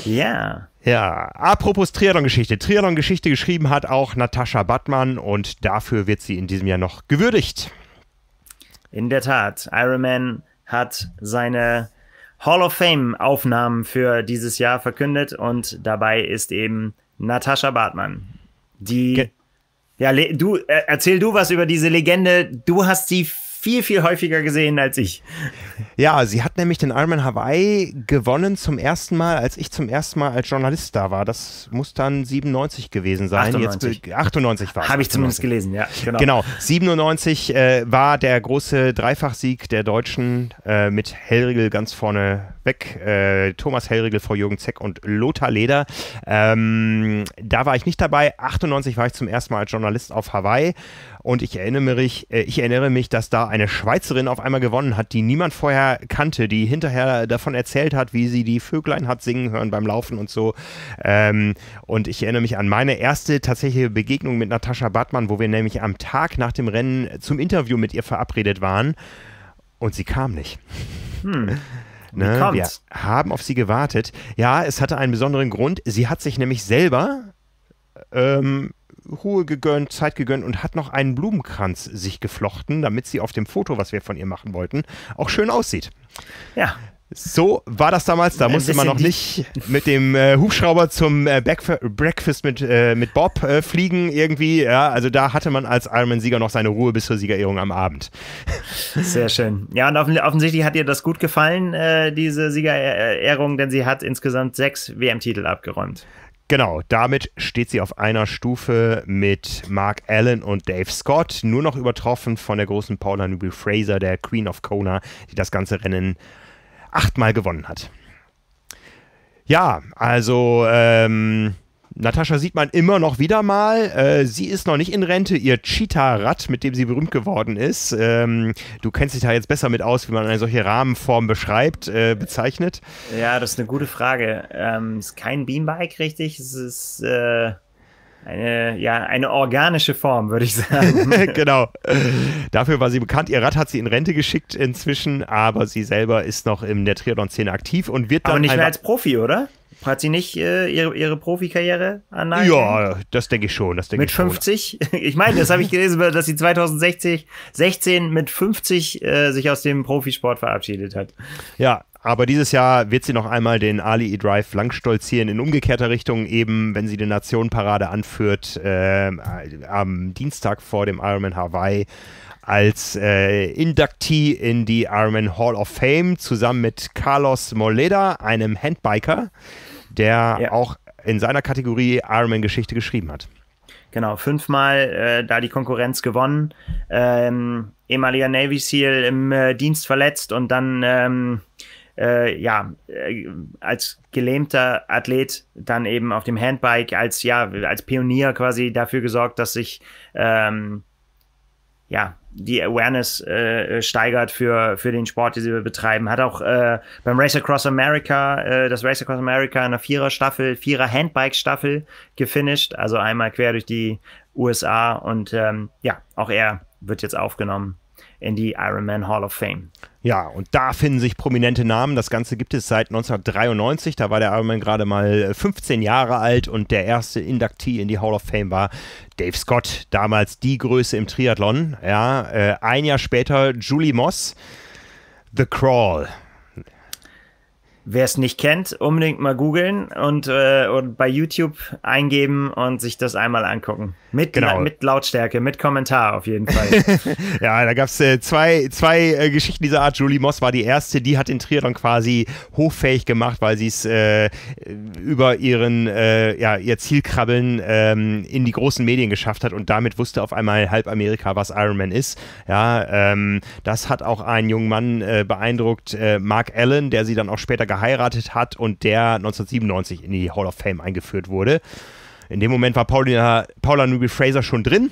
Ja. Ja, apropos Triathlon-Geschichte. Triathlon-Geschichte geschrieben hat auch Natascha Battmann und dafür wird sie in diesem Jahr noch gewürdigt. In der Tat, Ironman hat seine Hall of Fame-Aufnahmen für dieses Jahr verkündet und dabei ist eben Natascha Bartmann, die. Ge ja, du, äh, erzähl du was über diese Legende. Du hast sie viel, viel häufiger gesehen als ich. Ja, sie hat nämlich den Ironman Hawaii gewonnen zum ersten Mal, als ich zum ersten Mal als Journalist da war. Das muss dann 97 gewesen sein. 98, Jetzt, 98 war es. Habe ich zumindest gelesen, ja. Genau, genau. 97 äh, war der große Dreifachsieg der Deutschen äh, mit Hellriegel ganz vorne weg. Äh, Thomas Hellriegel vor Jürgen Zeck und Lothar Leder. Ähm, da war ich nicht dabei. 98 war ich zum ersten Mal als Journalist auf Hawaii und ich erinnere mich, äh, ich erinnere mich, dass da eine Schweizerin auf einmal gewonnen hat, die niemand vorher kannte, die hinterher davon erzählt hat, wie sie die Vöglein hat singen hören beim Laufen und so. Ähm, und ich erinnere mich an meine erste tatsächliche Begegnung mit Natascha Bartmann, wo wir nämlich am Tag nach dem Rennen zum Interview mit ihr verabredet waren. Und sie kam nicht. Hm. Ne, wir haben auf sie gewartet. Ja, es hatte einen besonderen Grund. Sie hat sich nämlich selber ähm, Ruhe gegönnt, Zeit gegönnt und hat noch einen Blumenkranz sich geflochten, damit sie auf dem Foto, was wir von ihr machen wollten, auch schön aussieht. Ja. So war das damals. Da musste man noch nicht mit dem äh, Hubschrauber zum äh, Breakfast mit, äh, mit Bob äh, fliegen irgendwie. Ja, also da hatte man als Ironman-Sieger noch seine Ruhe bis zur Siegerehrung am Abend. Sehr schön. Ja, und offensichtlich hat ihr das gut gefallen, äh, diese Siegerehrung, denn sie hat insgesamt sechs WM-Titel abgeräumt. Genau, damit steht sie auf einer Stufe mit Mark Allen und Dave Scott, nur noch übertroffen von der großen Paula Newby Fraser, der Queen of Kona, die das ganze Rennen achtmal gewonnen hat. Ja, also ähm, Natascha sieht man immer noch wieder mal. Äh, sie ist noch nicht in Rente. Ihr Cheetah-Rad, mit dem sie berühmt geworden ist, ähm, du kennst dich da jetzt besser mit aus, wie man eine solche Rahmenform beschreibt, äh, bezeichnet. Ja, das ist eine gute Frage. Ähm, ist kein Beambike, richtig? Es ist äh, eine, ja, eine organische Form, würde ich sagen. genau. Dafür war sie bekannt. Ihr Rad hat sie in Rente geschickt inzwischen, aber sie selber ist noch in der Triathlon-Szene aktiv und wird dann. Aber nicht mehr als Profi, oder? Hat sie nicht äh, ihre, ihre Profikarriere an Ja, das denke ich schon. Das denk mit ich 50? Ich meine, das habe ich gelesen, dass sie 2016 16 mit 50 äh, sich aus dem Profisport verabschiedet hat. Ja, aber dieses Jahr wird sie noch einmal den Ali E-Drive langstolzieren in umgekehrter Richtung, eben wenn sie die Nationenparade anführt, äh, am Dienstag vor dem Ironman Hawaii als äh, Inductee in die Ironman Hall of Fame zusammen mit Carlos Moleda, einem Handbiker der ja. auch in seiner Kategorie Ironman-Geschichte geschrieben hat. Genau, fünfmal äh, da die Konkurrenz gewonnen, ähm, ehemaliger Navy SEAL im äh, Dienst verletzt und dann ähm, äh, ja äh, als gelähmter Athlet dann eben auf dem Handbike als ja als Pionier quasi dafür gesorgt, dass sich ähm, ja, die Awareness äh, steigert für, für den Sport, den sie betreiben. Hat auch äh, beim Race Across America, äh, das Race Across America in einer Vierer-Staffel, Vierer-Handbike-Staffel gefinisht, also einmal quer durch die USA und ähm, ja, auch er wird jetzt aufgenommen in die Ironman Hall of Fame. Ja, und da finden sich prominente Namen. Das Ganze gibt es seit 1993. Da war der Ironman gerade mal 15 Jahre alt und der erste Induktee in die Hall of Fame war Dave Scott, damals die Größe im Triathlon. Ja, äh, ein Jahr später Julie Moss, The Crawl. Wer es nicht kennt, unbedingt mal googeln und, äh, und bei YouTube eingeben und sich das einmal angucken. Mit, genau. mit Lautstärke, mit Kommentar auf jeden Fall. ja, da gab es äh, zwei, zwei äh, Geschichten dieser Art. Julie Moss war die erste, die hat den Triathlon quasi hochfähig gemacht, weil sie es äh, über ihren, äh, ja, ihr Zielkrabbeln ähm, in die großen Medien geschafft hat und damit wusste auf einmal halb Amerika, was Ironman ist. Ja, ähm, das hat auch einen jungen Mann äh, beeindruckt, Mark Allen, der sie dann auch später geheiratet hat und der 1997 in die Hall of Fame eingeführt wurde. In dem Moment war Paulina, Paula Newby Fraser schon drin.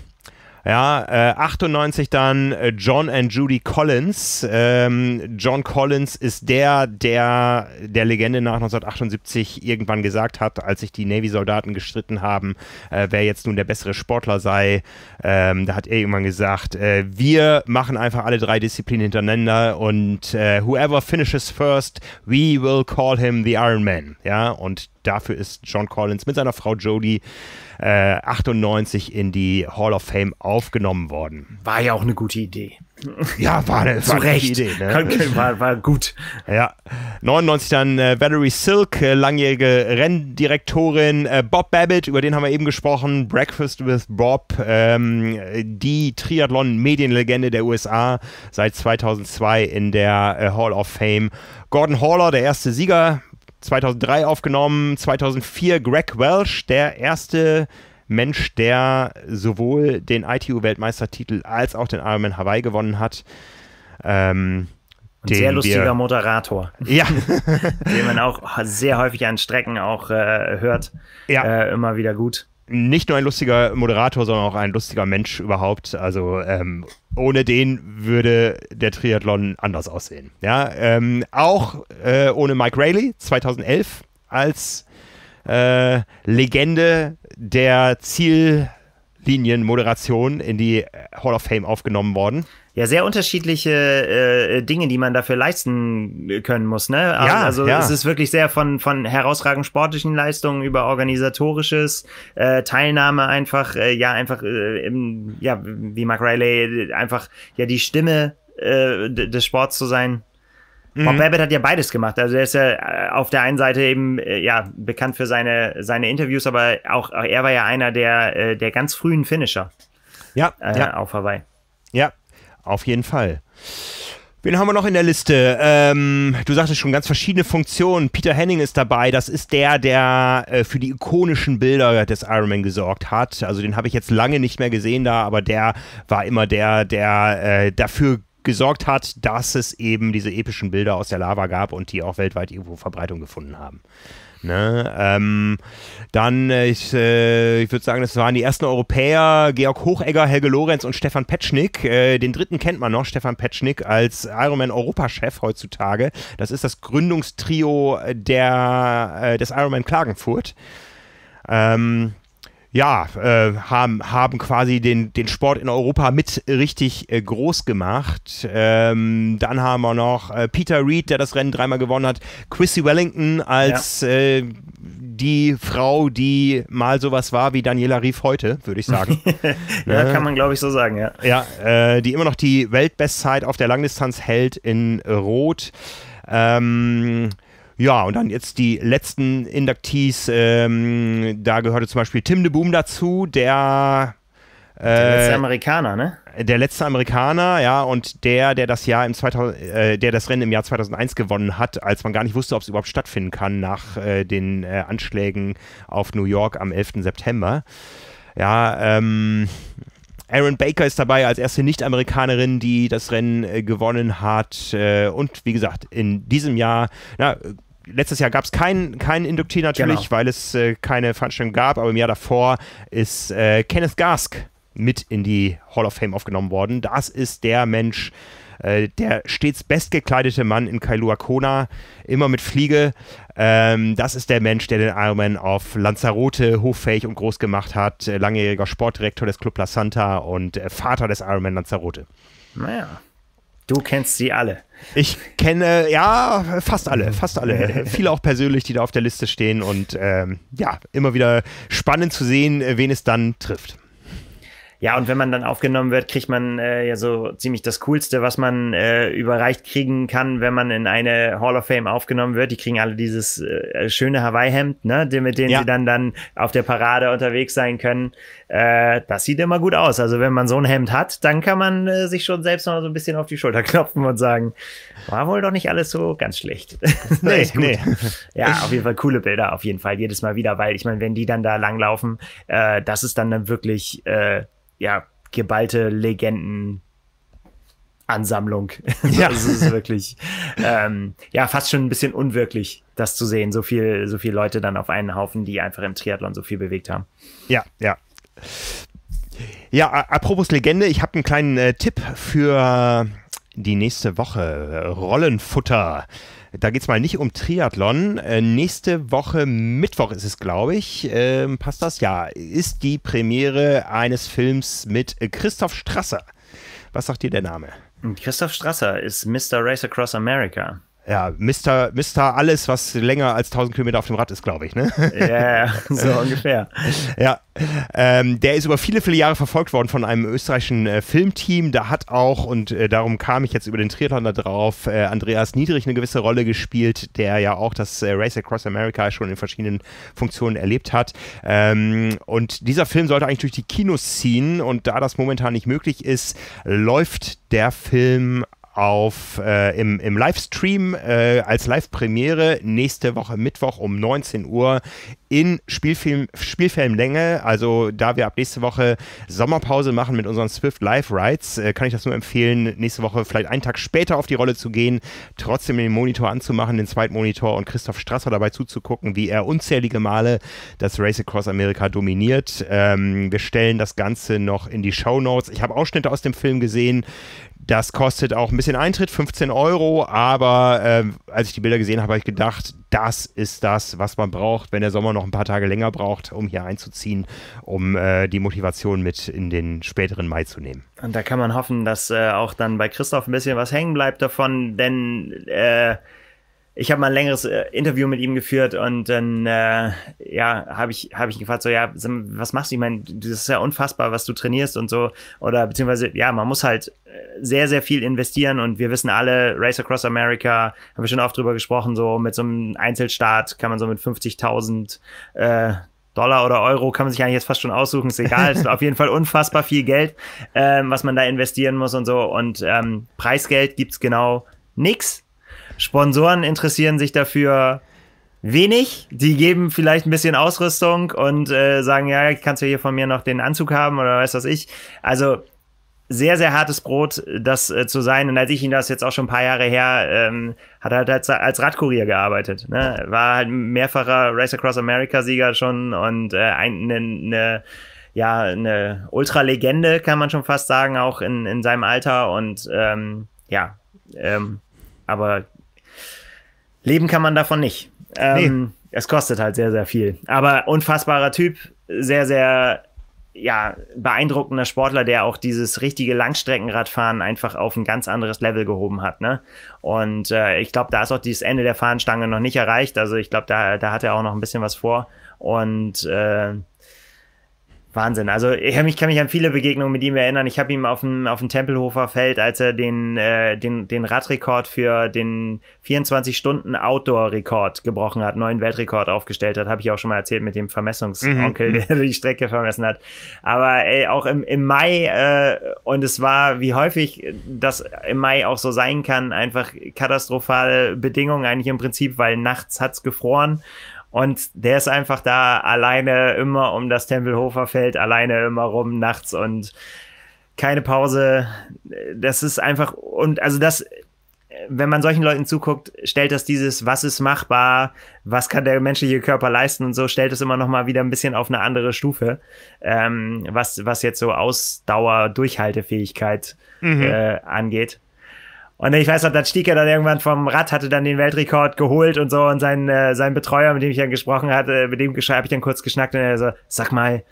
Ja, äh, 98 dann äh, John and Judy Collins. Ähm, John Collins ist der, der der Legende nach 1978 irgendwann gesagt hat, als sich die Navy-Soldaten gestritten haben, äh, wer jetzt nun der bessere Sportler sei. Ähm, da hat er irgendwann gesagt, äh, wir machen einfach alle drei Disziplinen hintereinander und äh, whoever finishes first, we will call him the Iron Man. Ja, und dafür ist John Collins mit seiner Frau Jodie äh, 98 in die Hall of Fame aufgenommen worden. War ja auch eine gute Idee. Ja, war eine, war eine Idee. Ne? War, war, gut. Ja. 99 dann äh, Valerie Silk, äh, langjährige Renndirektorin. Äh, Bob Babbitt, über den haben wir eben gesprochen. Breakfast with Bob, ähm, die Triathlon-Medienlegende der USA, seit 2002 in der äh, Hall of Fame. Gordon Haller, der erste Sieger 2003 aufgenommen, 2004 Greg Welsh, der erste Mensch, der sowohl den ITU-Weltmeistertitel als auch den Ironman Hawaii gewonnen hat. Ähm, sehr lustiger wir, Moderator. Ja. den man auch sehr häufig an Strecken auch äh, hört. Ja. Äh, immer wieder gut nicht nur ein lustiger Moderator, sondern auch ein lustiger Mensch überhaupt. Also ähm, ohne den würde der Triathlon anders aussehen. Ja, ähm, auch äh, ohne Mike Rayleigh 2011 als äh, Legende der Ziellinienmoderation in die Hall of Fame aufgenommen worden ja sehr unterschiedliche äh, Dinge, die man dafür leisten können muss. Ne? Ja, also ja. es ist wirklich sehr von von herausragenden sportlichen Leistungen über organisatorisches äh, Teilnahme einfach äh, ja einfach äh, im, ja wie Mark Riley einfach ja die Stimme äh, des Sports zu sein. Mhm. Bob Babbitt hat ja beides gemacht. Also er ist ja äh, auf der einen Seite eben äh, ja bekannt für seine seine Interviews, aber auch er war ja einer der äh, der ganz frühen Finisher. Ja, äh, ja. auf Hawaii. Ja, auf jeden Fall. Wen haben wir noch in der Liste? Ähm, du sagtest schon ganz verschiedene Funktionen. Peter Henning ist dabei. Das ist der, der äh, für die ikonischen Bilder des Ironman gesorgt hat. Also den habe ich jetzt lange nicht mehr gesehen da, aber der war immer der, der äh, dafür gesorgt hat, dass es eben diese epischen Bilder aus der Lava gab und die auch weltweit irgendwo Verbreitung gefunden haben. Ne? Ähm, dann, äh, ich, äh, ich würde sagen, das waren die ersten Europäer, Georg Hochegger, Helge Lorenz und Stefan Petschnick. Äh, den dritten kennt man noch, Stefan Petschnick als Ironman-Europachef heutzutage. Das ist das Gründungstrio der, äh, des Ironman Klagenfurt. Ähm, ja, äh, haben, haben quasi den, den Sport in Europa mit richtig äh, groß gemacht. Ähm, dann haben wir noch äh, Peter Reed, der das Rennen dreimal gewonnen hat. Chrissy Wellington als ja. Äh, die Frau, die mal sowas war wie Daniela Rief heute, würde ich sagen. ja, ne? kann man glaube ich so sagen, ja. Ja, äh, die immer noch die Weltbestzeit auf der Langdistanz hält in Rot. Ähm, ja, und dann jetzt die letzten Inductees. Ähm, da gehörte zum Beispiel Tim de Boom dazu, der. Äh, der letzte Amerikaner, ne? Der letzte Amerikaner, ja, und der, der das Jahr im 2000, äh, der das Rennen im Jahr 2001 gewonnen hat, als man gar nicht wusste, ob es überhaupt stattfinden kann nach äh, den äh, Anschlägen auf New York am 11. September. Ja, ähm, Aaron Baker ist dabei als erste Nicht-Amerikanerin, die das Rennen äh, gewonnen hat. Äh, und wie gesagt, in diesem Jahr, na, letztes Jahr gab es keinen kein Inductee natürlich, genau. weil es äh, keine Veranstaltung gab, aber im Jahr davor ist äh, Kenneth Gask mit in die Hall of Fame aufgenommen worden. Das ist der Mensch, Äh, der stets bestgekleidete Mann in Kailua Kona, immer mit Fliege. Ähm, das ist der Mensch, der den Ironman auf Lanzarote hochfähig und groß gemacht hat. Äh, langjähriger Sportdirektor des Club La Santa und äh, Vater des Ironman Lanzarote. Naja. Du kennst sie alle. Ich kenne, ja, fast alle, fast alle. Viele auch persönlich, die da auf der Liste stehen und ähm, ja, immer wieder spannend zu sehen, wen es dann trifft. Ja, und wenn man dann aufgenommen wird, kriegt man äh, ja so ziemlich das Coolste, was man äh, überreicht kriegen kann, wenn man in eine Hall of Fame aufgenommen wird. Die kriegen alle dieses äh, schöne Hawaii-Hemd, ne, mit dem ja. sie dann, dann auf der Parade unterwegs sein können. Äh, das sieht immer gut aus. Also wenn man so ein Hemd hat, dann kann man äh, sich schon selbst noch so ein bisschen auf die Schulter klopfen und sagen, war wohl doch nicht alles so ganz schlecht. nee, nee. Ja, auf jeden Fall coole Bilder, auf jeden Fall jedes Mal wieder, weil ich meine, wenn die dann da langlaufen, äh, das ist dann, dann wirklich äh, ja, geballte Legenden. Ansammlung. Ja. das ist wirklich, ähm, ja, fast schon ein bisschen unwirklich, das zu sehen. So viel, so viele Leute dann auf einen Haufen, die einfach im Triathlon so viel bewegt haben. Ja, ja. Ja, apropos Legende, ich habe einen kleinen äh, Tipp für die nächste Woche. Rollenfutter. Da geht es mal nicht um Triathlon. Äh, nächste Woche, Mittwoch ist es, glaube ich. Ähm, passt das? Ja, ist die Premiere eines Films mit Christoph Strasser. Was sagt dir der Name? Christoph Strasser ist Mr. Race Across America ja, Mr. Mr. Alles, was länger als 1000 Kilometer auf dem Rad ist, glaube ich, ne? Ja, yeah, so ungefähr. Ja, ähm, der ist über viele, viele Jahre verfolgt worden von einem österreichischen äh, Filmteam. Da hat auch, und äh, darum kam ich jetzt über den Triathlon da drauf, äh, Andreas Niedrig eine gewisse Rolle gespielt, der ja auch das äh, Race Across America schon in verschiedenen Funktionen erlebt hat. Ähm, und dieser Film sollte eigentlich durch die Kinos ziehen und da das momentan nicht möglich ist, läuft der Film auf, äh, im, im Livestream äh, als Live-Premiere nächste Woche Mittwoch um 19 Uhr in Spielfilm, Spielfilmlänge. Also da wir ab nächste Woche Sommerpause machen mit unseren Swift Live Rides, äh, kann ich das nur empfehlen, nächste Woche vielleicht einen Tag später auf die Rolle zu gehen, trotzdem den Monitor anzumachen, den zweiten Monitor und Christoph Strasser dabei zuzugucken, wie er unzählige Male das Race Across America dominiert. Ähm, wir stellen das Ganze noch in die Show Notes. Ich habe Ausschnitte aus dem Film gesehen. Das kostet auch ein bisschen Eintritt, 15 Euro, aber äh, als ich die Bilder gesehen habe, habe ich gedacht, das ist das, was man braucht, wenn der Sommer noch ein paar Tage länger braucht, um hier einzuziehen, um äh, die Motivation mit in den späteren Mai zu nehmen. Und da kann man hoffen, dass äh, auch dann bei Christoph ein bisschen was hängen bleibt davon, denn äh, ich habe mal ein längeres äh, Interview mit ihm geführt und dann äh, ja habe ich habe ich gefragt so ja was machst du ich meine das ist ja unfassbar was du trainierst und so oder beziehungsweise ja man muss halt äh, sehr sehr viel investieren und wir wissen alle Race Across America haben wir schon oft drüber gesprochen so mit so einem Einzelstart kann man so mit 50.000 äh, Dollar oder Euro kann man sich eigentlich jetzt fast schon aussuchen, ist egal. Ist auf jeden Fall unfassbar viel Geld, ähm, was man da investieren muss und so. Und ähm, Preisgeld gibt's genau nix. Sponsoren interessieren sich dafür wenig. Die geben vielleicht ein bisschen Ausrüstung und äh, sagen, ja, kannst du hier von mir noch den Anzug haben oder weiß was ich. Also sehr, sehr hartes Brot, das äh, zu sein. Und als ich ihn das jetzt auch schon ein paar Jahre her, ähm, hat er halt als, als Radkurier gearbeitet. Ne? War halt mehrfacher Race Across America Sieger schon und äh, eine, eine ja, eine Ultra-Legende, kann man schon fast sagen, auch in, in seinem Alter. Und ähm, ja, ähm, aber leben kann man davon nicht. Ähm, nee. Es kostet halt sehr, sehr viel. Aber unfassbarer Typ, sehr, sehr ja, beeindruckender Sportler, der auch dieses richtige Langstreckenradfahren einfach auf ein ganz anderes Level gehoben hat. Ne? Und äh, ich glaube, da ist auch dieses Ende der Fahnenstange noch nicht erreicht. Also ich glaube, da, da hat er auch noch ein bisschen was vor. Und äh, Wahnsinn. Also ich mich, kann mich an viele Begegnungen mit ihm erinnern. Ich habe ihn auf dem, auf dem Tempelhofer Feld, als er den, äh, den, den Radrekord für den 24-Stunden-Outdoor-Rekord gebrochen hat, neuen Weltrekord aufgestellt hat, habe ich auch schon mal erzählt mit dem Vermessungsonkel, mhm. der die Strecke vermessen hat. Aber ey, auch im, im Mai, äh, und es war, wie häufig das im Mai auch so sein kann, einfach katastrophale Bedingungen eigentlich im Prinzip, weil nachts hat's gefroren und der ist einfach da alleine immer um das Tempelhofer Feld, alleine immer rum nachts und keine Pause. Das ist einfach, und also das, wenn man solchen Leuten zuguckt, stellt das dieses, was ist machbar, was kann der menschliche Körper leisten und so, stellt es immer noch mal wieder ein bisschen auf eine andere Stufe, ähm, was, was jetzt so Ausdauer, Durchhaltefähigkeit mhm. äh, angeht. Und ich weiß noch, dann stieg er dann irgendwann vom Rad, hatte dann den Weltrekord geholt und so. Und sein, äh, sein Betreuer, mit dem ich dann gesprochen hatte, mit dem habe ich dann kurz geschnackt. Und er so, sag mal,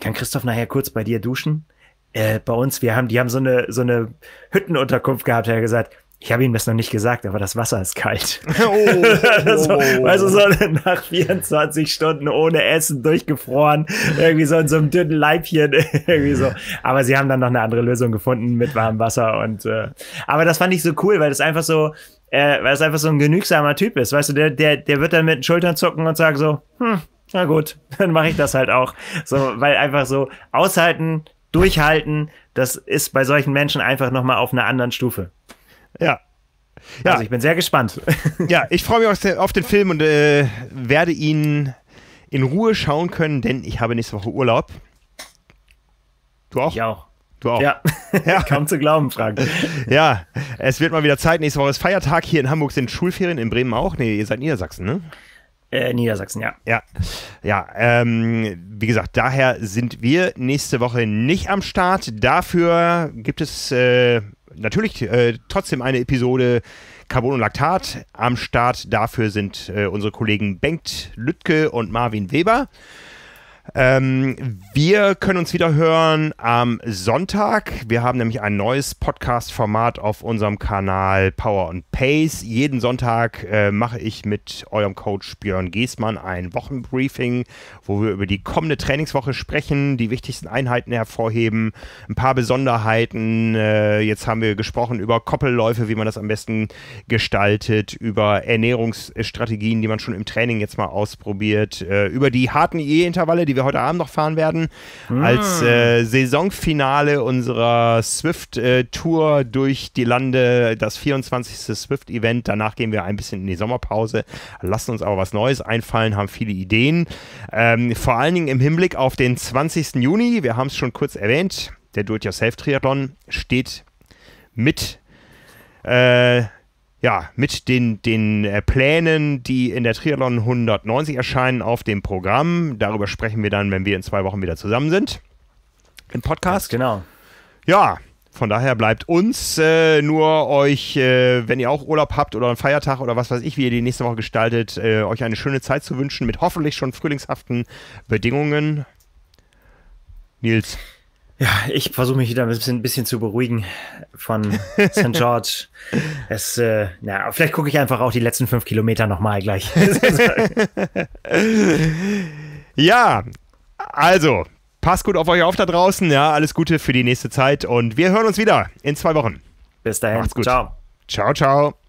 kann Christoph nachher kurz bei dir duschen? Äh, bei uns, wir haben, die haben so eine, so eine Hüttenunterkunft gehabt, er hat gesagt, ich habe ihm das noch nicht gesagt, aber das Wasser ist kalt. Oh, so, weißt du, so nach 24 Stunden ohne Essen durchgefroren, irgendwie so in so einem dünnen Leibchen, irgendwie so. Aber sie haben dann noch eine andere Lösung gefunden mit warmem Wasser und, äh, aber das fand ich so cool, weil das einfach so, äh, weil es einfach so ein genügsamer Typ ist, weißt du, der, der, der wird dann mit den Schultern zucken und sagen so, hm, na gut, dann mache ich das halt auch. So, weil einfach so aushalten, durchhalten, das ist bei solchen Menschen einfach nochmal auf einer anderen Stufe. Ja. Ja. Also ich bin sehr gespannt. Ja, ich freue mich auf den Film und äh, werde ihn in Ruhe schauen können, denn ich habe nächste Woche Urlaub. Du auch? Ich auch. Du auch. Ja. ja. Kaum zu glauben, Frank. Ja, es wird mal wieder Zeit. Nächste Woche ist Feiertag. Hier in Hamburg sind Schulferien, in Bremen auch. Nee, ihr seid Niedersachsen, ne? Äh, Niedersachsen, ja. Ja, ja ähm, wie gesagt, daher sind wir nächste Woche nicht am Start. Dafür gibt es äh, natürlich äh, trotzdem eine Episode Carbon und Laktat. Am Start dafür sind äh, unsere Kollegen Bengt Lüttke und Marvin Weber. Ähm, wir können uns wieder hören am Sonntag. Wir haben nämlich ein neues Podcast-Format auf unserem Kanal Power and Pace. Jeden Sonntag äh, mache ich mit eurem Coach Björn Giesmann ein Wochenbriefing, wo wir über die kommende Trainingswoche sprechen, die wichtigsten Einheiten hervorheben, ein paar Besonderheiten. Äh, jetzt haben wir gesprochen über Koppelläufe, wie man das am besten gestaltet, über Ernährungsstrategien, die man schon im Training jetzt mal ausprobiert, äh, über die harten IE-Intervalle, die wir heute Abend noch fahren werden, mm. als äh, Saisonfinale unserer Swift-Tour durch die Lande, das 24. Swift-Event. Danach gehen wir ein bisschen in die Sommerpause, lassen uns aber was Neues einfallen, haben viele Ideen. Ähm, vor allen Dingen im Hinblick auf den 20. Juni, wir haben es schon kurz erwähnt, der Do-it-yourself-Triathlon steht mit äh, ja, mit den, den äh, Plänen, die in der Triathlon 190 erscheinen, auf dem Programm. Darüber sprechen wir dann, wenn wir in zwei Wochen wieder zusammen sind. Im Podcast. Ganz genau. Ja, von daher bleibt uns äh, nur euch, äh, wenn ihr auch Urlaub habt oder einen Feiertag oder was weiß ich, wie ihr die nächste Woche gestaltet, äh, euch eine schöne Zeit zu wünschen mit hoffentlich schon frühlingshaften Bedingungen. Nils. Ja, ich versuche mich wieder ein bisschen, ein bisschen, zu beruhigen von St. George. Es, äh, ja, vielleicht gucke ich einfach auch die letzten fünf Kilometer nochmal gleich. ja, also, passt gut auf euch auf da draußen. Ja, alles Gute für die nächste Zeit und wir hören uns wieder in zwei Wochen. Bis dahin. Macht's gut. Ciao. Ciao, ciao.